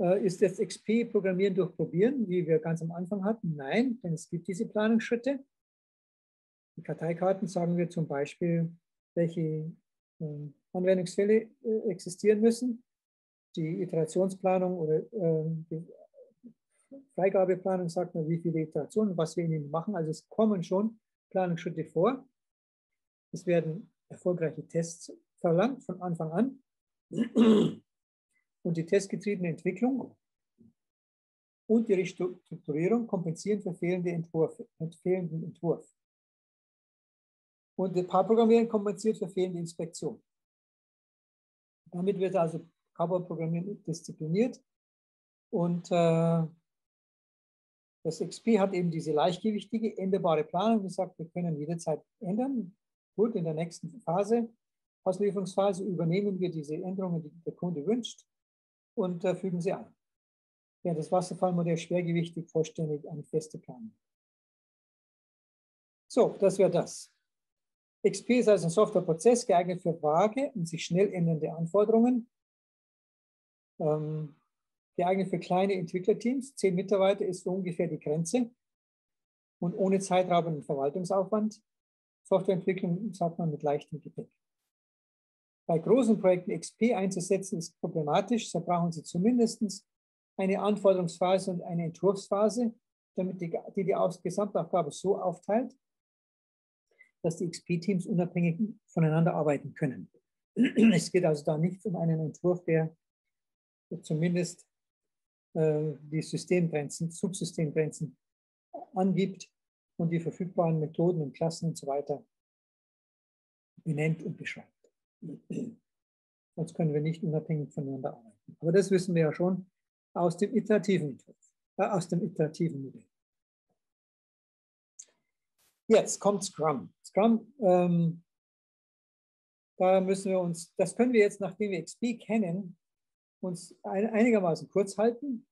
Äh, ist das XP-Programmieren durch Probieren, wie wir ganz am Anfang hatten? Nein, denn es gibt diese Planungsschritte. Die Karteikarten sagen wir zum Beispiel, welche äh, Anwendungsfälle äh, existieren müssen. Die Iterationsplanung oder äh, die Freigabeplanung sagt mir, wie viele Iterationen, was wir in ihnen machen. Also es kommen schon Planungsschritte vor. Es werden erfolgreiche Tests verlangt von Anfang an. Und die testgetriebene Entwicklung und die Restrukturierung kompensieren für fehlende Entwurf, fehlenden Entwurf. Und Paarprogrammieren kompensiert für fehlende Inspektion. Damit wird also Carbon-Programmieren diszipliniert. Und äh, das XP hat eben diese leichtgewichtige, änderbare Planung gesagt, wir können jederzeit ändern. Gut, in der nächsten Phase, Auslieferungsphase, übernehmen wir diese Änderungen, die der Kunde wünscht und äh, fügen sie ein. Ja, das Wasserfallmodell schwergewichtig, vollständig, eine feste Planung. So, das wäre das. XP ist also ein Softwareprozess geeignet für vage und sich schnell ändernde Anforderungen. Ähm, geeignet für kleine Entwicklerteams. Zehn Mitarbeiter ist so ungefähr die Grenze. Und ohne zeitraubenden Verwaltungsaufwand. Softwareentwicklung sagt man mit leichtem Gepäck. Bei großen Projekten XP einzusetzen ist problematisch. Da brauchen Sie zumindest eine Anforderungsphase und eine Entwurfsphase, damit die die, die Gesamtaufgabe so aufteilt, dass die XP-Teams unabhängig voneinander arbeiten können. Es geht also da nicht um einen Entwurf, der zumindest äh, die Systemgrenzen, Subsystemgrenzen angibt und die verfügbaren Methoden und Klassen und so weiter benennt und beschreibt. Sonst können wir nicht unabhängig voneinander arbeiten. Aber das wissen wir ja schon aus dem iterativen äh, aus dem iterativen Modell. Jetzt kommt Scrum. Scrum, ähm, da müssen wir uns, das können wir jetzt, nachdem wir XP kennen, uns ein, einigermaßen kurz halten,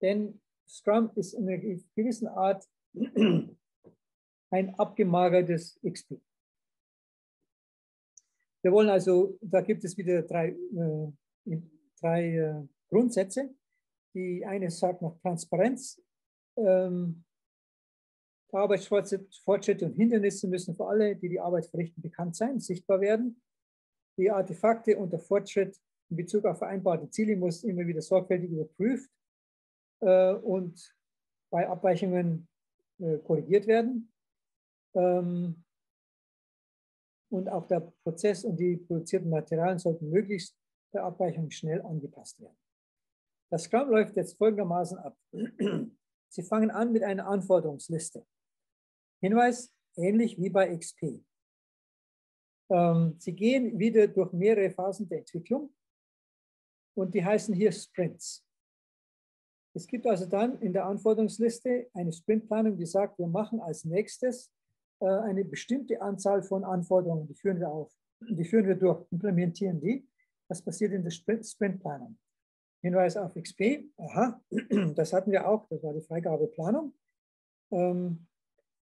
denn Scrum ist in einer gewissen Art ein abgemagertes XP. Wir wollen also, da gibt es wieder drei, äh, drei äh, Grundsätze. Die eine sagt nach Transparenz. Ähm, Arbeitsfortschritte und Hindernisse müssen für alle, die die Arbeit verrichten, bekannt sein, sichtbar werden. Die Artefakte und der Fortschritt in Bezug auf vereinbarte Ziele muss immer wieder sorgfältig überprüft äh, und bei Abweichungen äh, korrigiert werden. Ähm, und auch der Prozess und die produzierten Materialien sollten möglichst bei Abweichungen schnell angepasst werden. Das Scrum läuft jetzt folgendermaßen ab. Sie fangen an mit einer Anforderungsliste. Hinweis, ähnlich wie bei XP. Ähm, Sie gehen wieder durch mehrere Phasen der Entwicklung und die heißen hier Sprints. Es gibt also dann in der Anforderungsliste eine Sprintplanung, die sagt, wir machen als nächstes eine bestimmte Anzahl von Anforderungen, die führen wir auf. Die führen wir durch, implementieren die. Das passiert in der Sprintplanung. Hinweis auf XP, aha, das hatten wir auch, das war die Freigabeplanung. Ähm,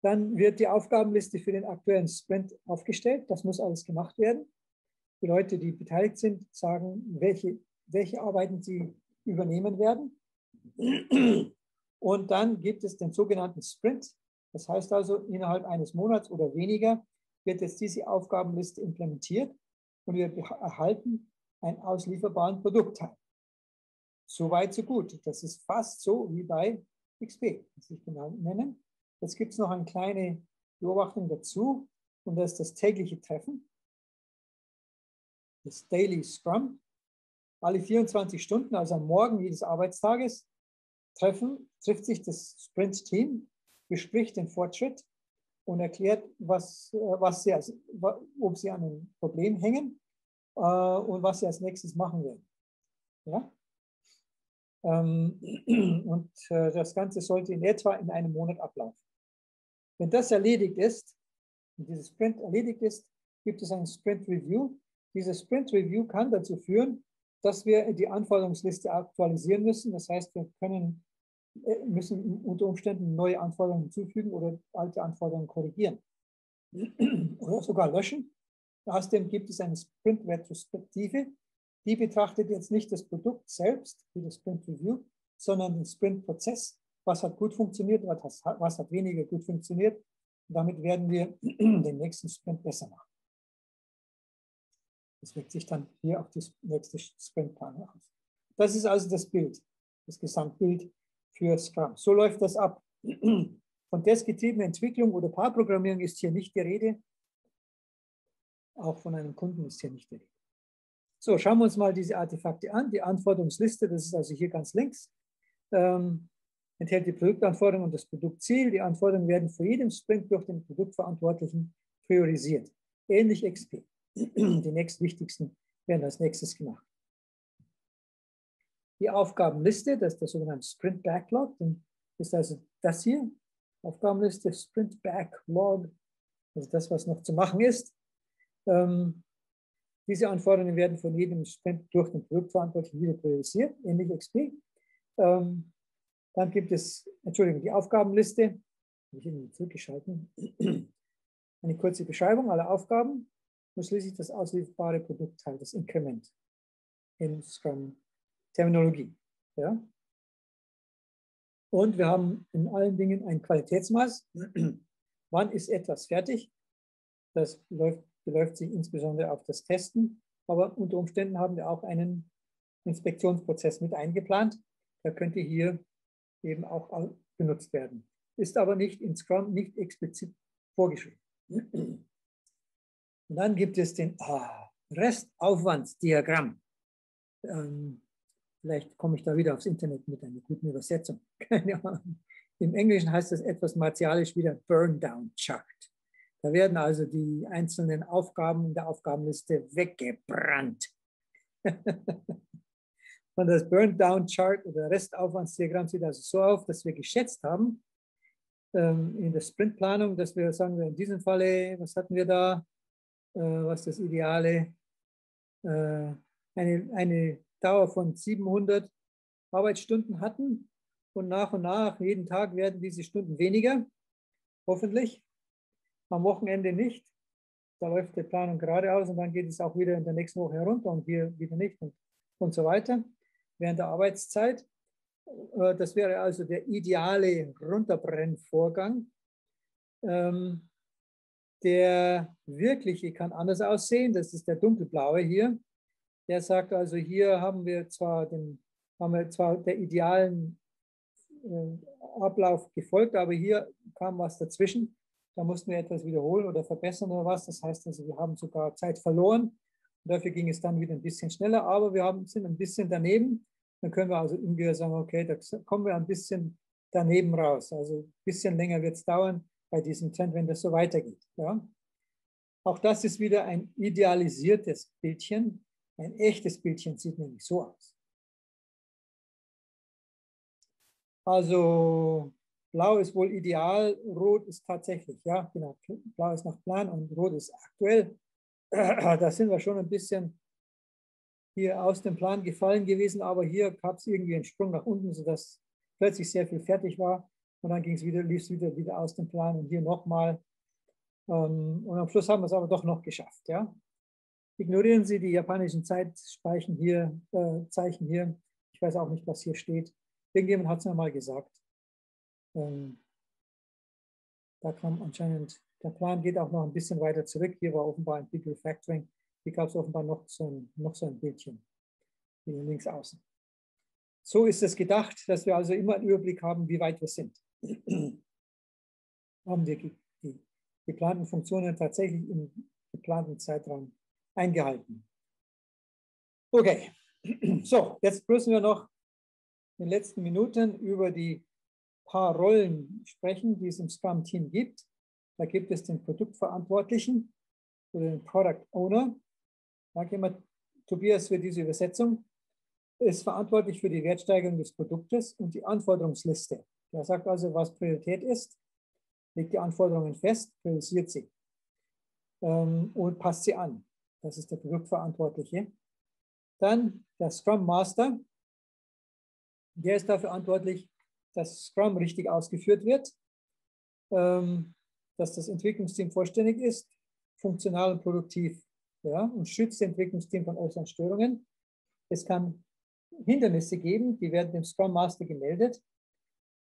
dann wird die Aufgabenliste für den aktuellen Sprint aufgestellt. Das muss alles gemacht werden. Die Leute, die beteiligt sind, sagen, welche, welche Arbeiten sie übernehmen werden. Und dann gibt es den sogenannten Sprint. Das heißt also, innerhalb eines Monats oder weniger wird jetzt diese Aufgabenliste implementiert und wir erhalten einen auslieferbaren Produktteil. So weit, so gut. Das ist fast so wie bei XP, das ich genau nennen. Jetzt gibt es noch eine kleine Beobachtung dazu und das ist das tägliche Treffen, das Daily Scrum. Alle 24 Stunden, also am Morgen jedes Arbeitstages, treffen, trifft sich das Sprint-Team, bespricht den Fortschritt und erklärt, was, was sie als, ob sie an einem Problem hängen äh, und was sie als nächstes machen werden. Ja? Ähm, und äh, das Ganze sollte in etwa in einem Monat ablaufen. Wenn das erledigt ist, und dieses Sprint erledigt ist, gibt es ein Sprint Review. Dieses Sprint Review kann dazu führen, dass wir die Anforderungsliste aktualisieren müssen. Das heißt, wir können, äh, müssen unter Umständen neue Anforderungen hinzufügen oder alte Anforderungen korrigieren oder sogar löschen. Außerdem gibt es eine Sprint-Retrospektive. Die betrachtet jetzt nicht das Produkt selbst, wie das Sprint Review, sondern den Sprint-Prozess was hat gut funktioniert, was, was hat weniger gut funktioniert. Und damit werden wir den nächsten Sprint besser machen. Das wirkt sich dann hier auf das nächste Sprintplan aus. Das ist also das Bild, das Gesamtbild für Scrum. So läuft das ab. Von testgetriebener Entwicklung oder Paarprogrammierung ist hier nicht die Rede. Auch von einem Kunden ist hier nicht die Rede. So, schauen wir uns mal diese Artefakte an. Die Anforderungsliste, das ist also hier ganz links. Ähm, enthält die Produktanforderungen und das Produktziel. Die Anforderungen werden für jeden Sprint durch den Produktverantwortlichen priorisiert. Ähnlich XP. Die nächstwichtigsten werden als nächstes gemacht. Die Aufgabenliste, das ist der sogenannte Sprint Backlog, ist also das hier. Aufgabenliste, Sprint Backlog, also das, was noch zu machen ist. Ähm, diese Anforderungen werden von jedem Sprint durch den Produktverantwortlichen wieder priorisiert, ähnlich XP. Ähm, dann gibt es, Entschuldigung, die Aufgabenliste. Habe ich irgendwie zurückgeschalten. Eine kurze Beschreibung aller Aufgaben und schließlich das auslieferbare Produktteil, das Inkrement in Scrum-Terminologie. Ja? Und wir haben in allen Dingen ein Qualitätsmaß. Wann ist etwas fertig? Das läuft, beläuft sich insbesondere auf das Testen, aber unter Umständen haben wir auch einen Inspektionsprozess mit eingeplant der könnte hier eben auch benutzt werden. Ist aber nicht in Scrum nicht explizit vorgeschrieben. Und dann gibt es den ah, Restaufwandsdiagramm. Ähm, vielleicht komme ich da wieder aufs Internet mit einer guten Übersetzung. Keine Ahnung. Im Englischen heißt das etwas martialisch wieder Burn-Down Chart. Da werden also die einzelnen Aufgaben in der Aufgabenliste weggebrannt. Und das Burn-Down-Chart oder Restaufwandsdiagramm sieht also so auf, dass wir geschätzt haben ähm, in der Sprintplanung, dass wir sagen, wir in diesem Falle, was hatten wir da, äh, was das Ideale, äh, eine, eine Dauer von 700 Arbeitsstunden hatten. Und nach und nach, jeden Tag werden diese Stunden weniger, hoffentlich. Am Wochenende nicht. Da läuft die Planung geradeaus und dann geht es auch wieder in der nächsten Woche herunter und hier wieder nicht und, und so weiter während der Arbeitszeit. Äh, das wäre also der ideale Runterbrennvorgang. Ähm, der wirkliche kann anders aussehen. Das ist der dunkelblaue hier. Der sagt also, hier haben wir zwar, den, haben wir zwar der idealen äh, Ablauf gefolgt, aber hier kam was dazwischen. Da mussten wir etwas wiederholen oder verbessern oder was. Das heißt also, wir haben sogar Zeit verloren. dafür ging es dann wieder ein bisschen schneller, aber wir haben, sind ein bisschen daneben. Dann können wir also irgendwie sagen, okay, da kommen wir ein bisschen daneben raus. Also ein bisschen länger wird es dauern bei diesem Trend, wenn das so weitergeht. Ja? Auch das ist wieder ein idealisiertes Bildchen. Ein echtes Bildchen sieht nämlich so aus. Also blau ist wohl ideal, rot ist tatsächlich, ja, genau, blau ist nach Plan und rot ist aktuell. Da sind wir schon ein bisschen hier aus dem Plan gefallen gewesen, aber hier gab es irgendwie einen Sprung nach unten, sodass plötzlich sehr viel fertig war. Und dann ging es wieder, lief es wieder, wieder aus dem Plan und hier nochmal. Ähm, und am Schluss haben wir es aber doch noch geschafft. Ja? Ignorieren Sie die japanischen Zeitspeichen hier, äh, Zeichen hier. Ich weiß auch nicht, was hier steht. Irgendjemand hat es mir mal gesagt. Ähm, da kam anscheinend, der Plan geht auch noch ein bisschen weiter zurück. Hier war offenbar ein Big Refactoring. Hier gab es offenbar noch so, ein, noch so ein Bildchen, hier links außen. So ist es gedacht, dass wir also immer einen Überblick haben, wie weit wir sind. haben wir die geplanten Funktionen tatsächlich im geplanten Zeitraum eingehalten. Okay, so, jetzt müssen wir noch in den letzten Minuten über die paar Rollen sprechen, die es im Scrum-Team gibt. Da gibt es den Produktverantwortlichen oder den Product Owner. Danke immer, Tobias, für diese Übersetzung. Ist verantwortlich für die Wertsteigerung des Produktes und die Anforderungsliste. Er sagt also, was Priorität ist, legt die Anforderungen fest, priorisiert sie ähm, und passt sie an. Das ist der Produktverantwortliche. Dann der Scrum Master. Der ist dafür verantwortlich, dass Scrum richtig ausgeführt wird, ähm, dass das Entwicklungsteam vollständig ist, funktional und produktiv ja, und schützt das Entwicklungsteam von äußeren Störungen. Es kann Hindernisse geben, die werden dem Scrum Master gemeldet.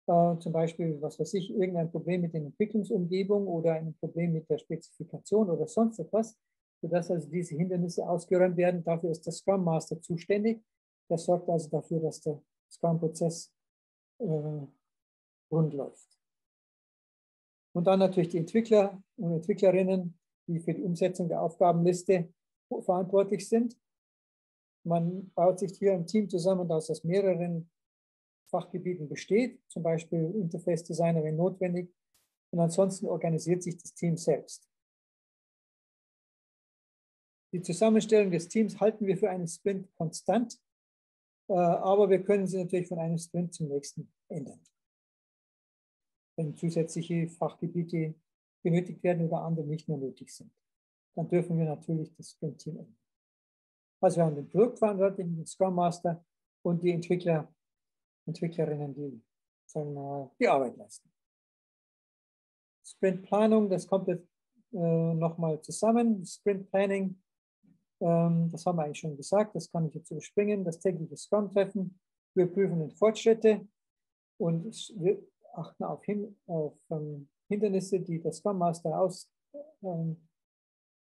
Äh, zum Beispiel, was weiß ich, irgendein Problem mit der Entwicklungsumgebung oder ein Problem mit der Spezifikation oder sonst etwas, sodass also diese Hindernisse ausgeräumt werden. Dafür ist der Scrum Master zuständig. Der sorgt also dafür, dass der Scrum-Prozess äh, rund läuft. Und dann natürlich die Entwickler und Entwicklerinnen, die für die Umsetzung der Aufgabenliste verantwortlich sind. Man baut sich hier ein Team zusammen, das aus mehreren Fachgebieten besteht, zum Beispiel Interface Designer, wenn notwendig. Und ansonsten organisiert sich das Team selbst. Die Zusammenstellung des Teams halten wir für einen Sprint konstant, äh, aber wir können sie natürlich von einem Sprint zum nächsten ändern. Wenn zusätzliche Fachgebiete benötigt werden oder andere nicht mehr nötig sind. Dann dürfen wir natürlich das Sprint-Team ändern. Also wir haben den Produktverantwortlichen, den Scrum Master und die Entwickler, Entwicklerinnen, die sagen, die Arbeit leisten. Sprintplanung, das kommt jetzt äh, nochmal zusammen. Sprint Planning, ähm, das haben wir eigentlich schon gesagt, das kann ich jetzt überspringen. Das tägliche Scrum-Treffen, wir prüfen den Fortschritte und wir achten auf, hin, auf ähm, Hindernisse, die der Scrum Master aus, ähm,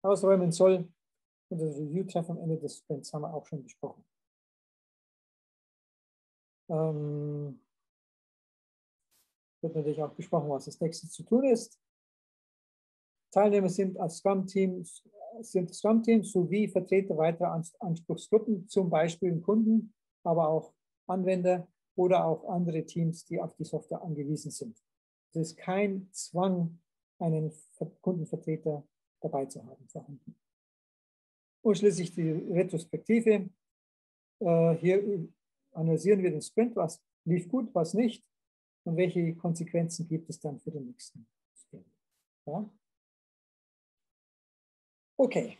ausräumen soll. Und das Review-Treffen am Ende des Sprints haben wir auch schon besprochen. Ähm, wird natürlich auch besprochen, was das nächste zu tun ist. Teilnehmer sind als Scrum-Team sind Scrum-Team sowie Vertreter weiterer Anspruchsgruppen, zum Beispiel Kunden, aber auch Anwender oder auch andere Teams, die auf die Software angewiesen sind. Es ist kein Zwang, einen Kundenvertreter dabei zu haben vorhanden. Und schließlich die Retrospektive. Äh, hier analysieren wir den Sprint, was lief gut, was nicht und welche Konsequenzen gibt es dann für den nächsten Sprint. Ja? Okay,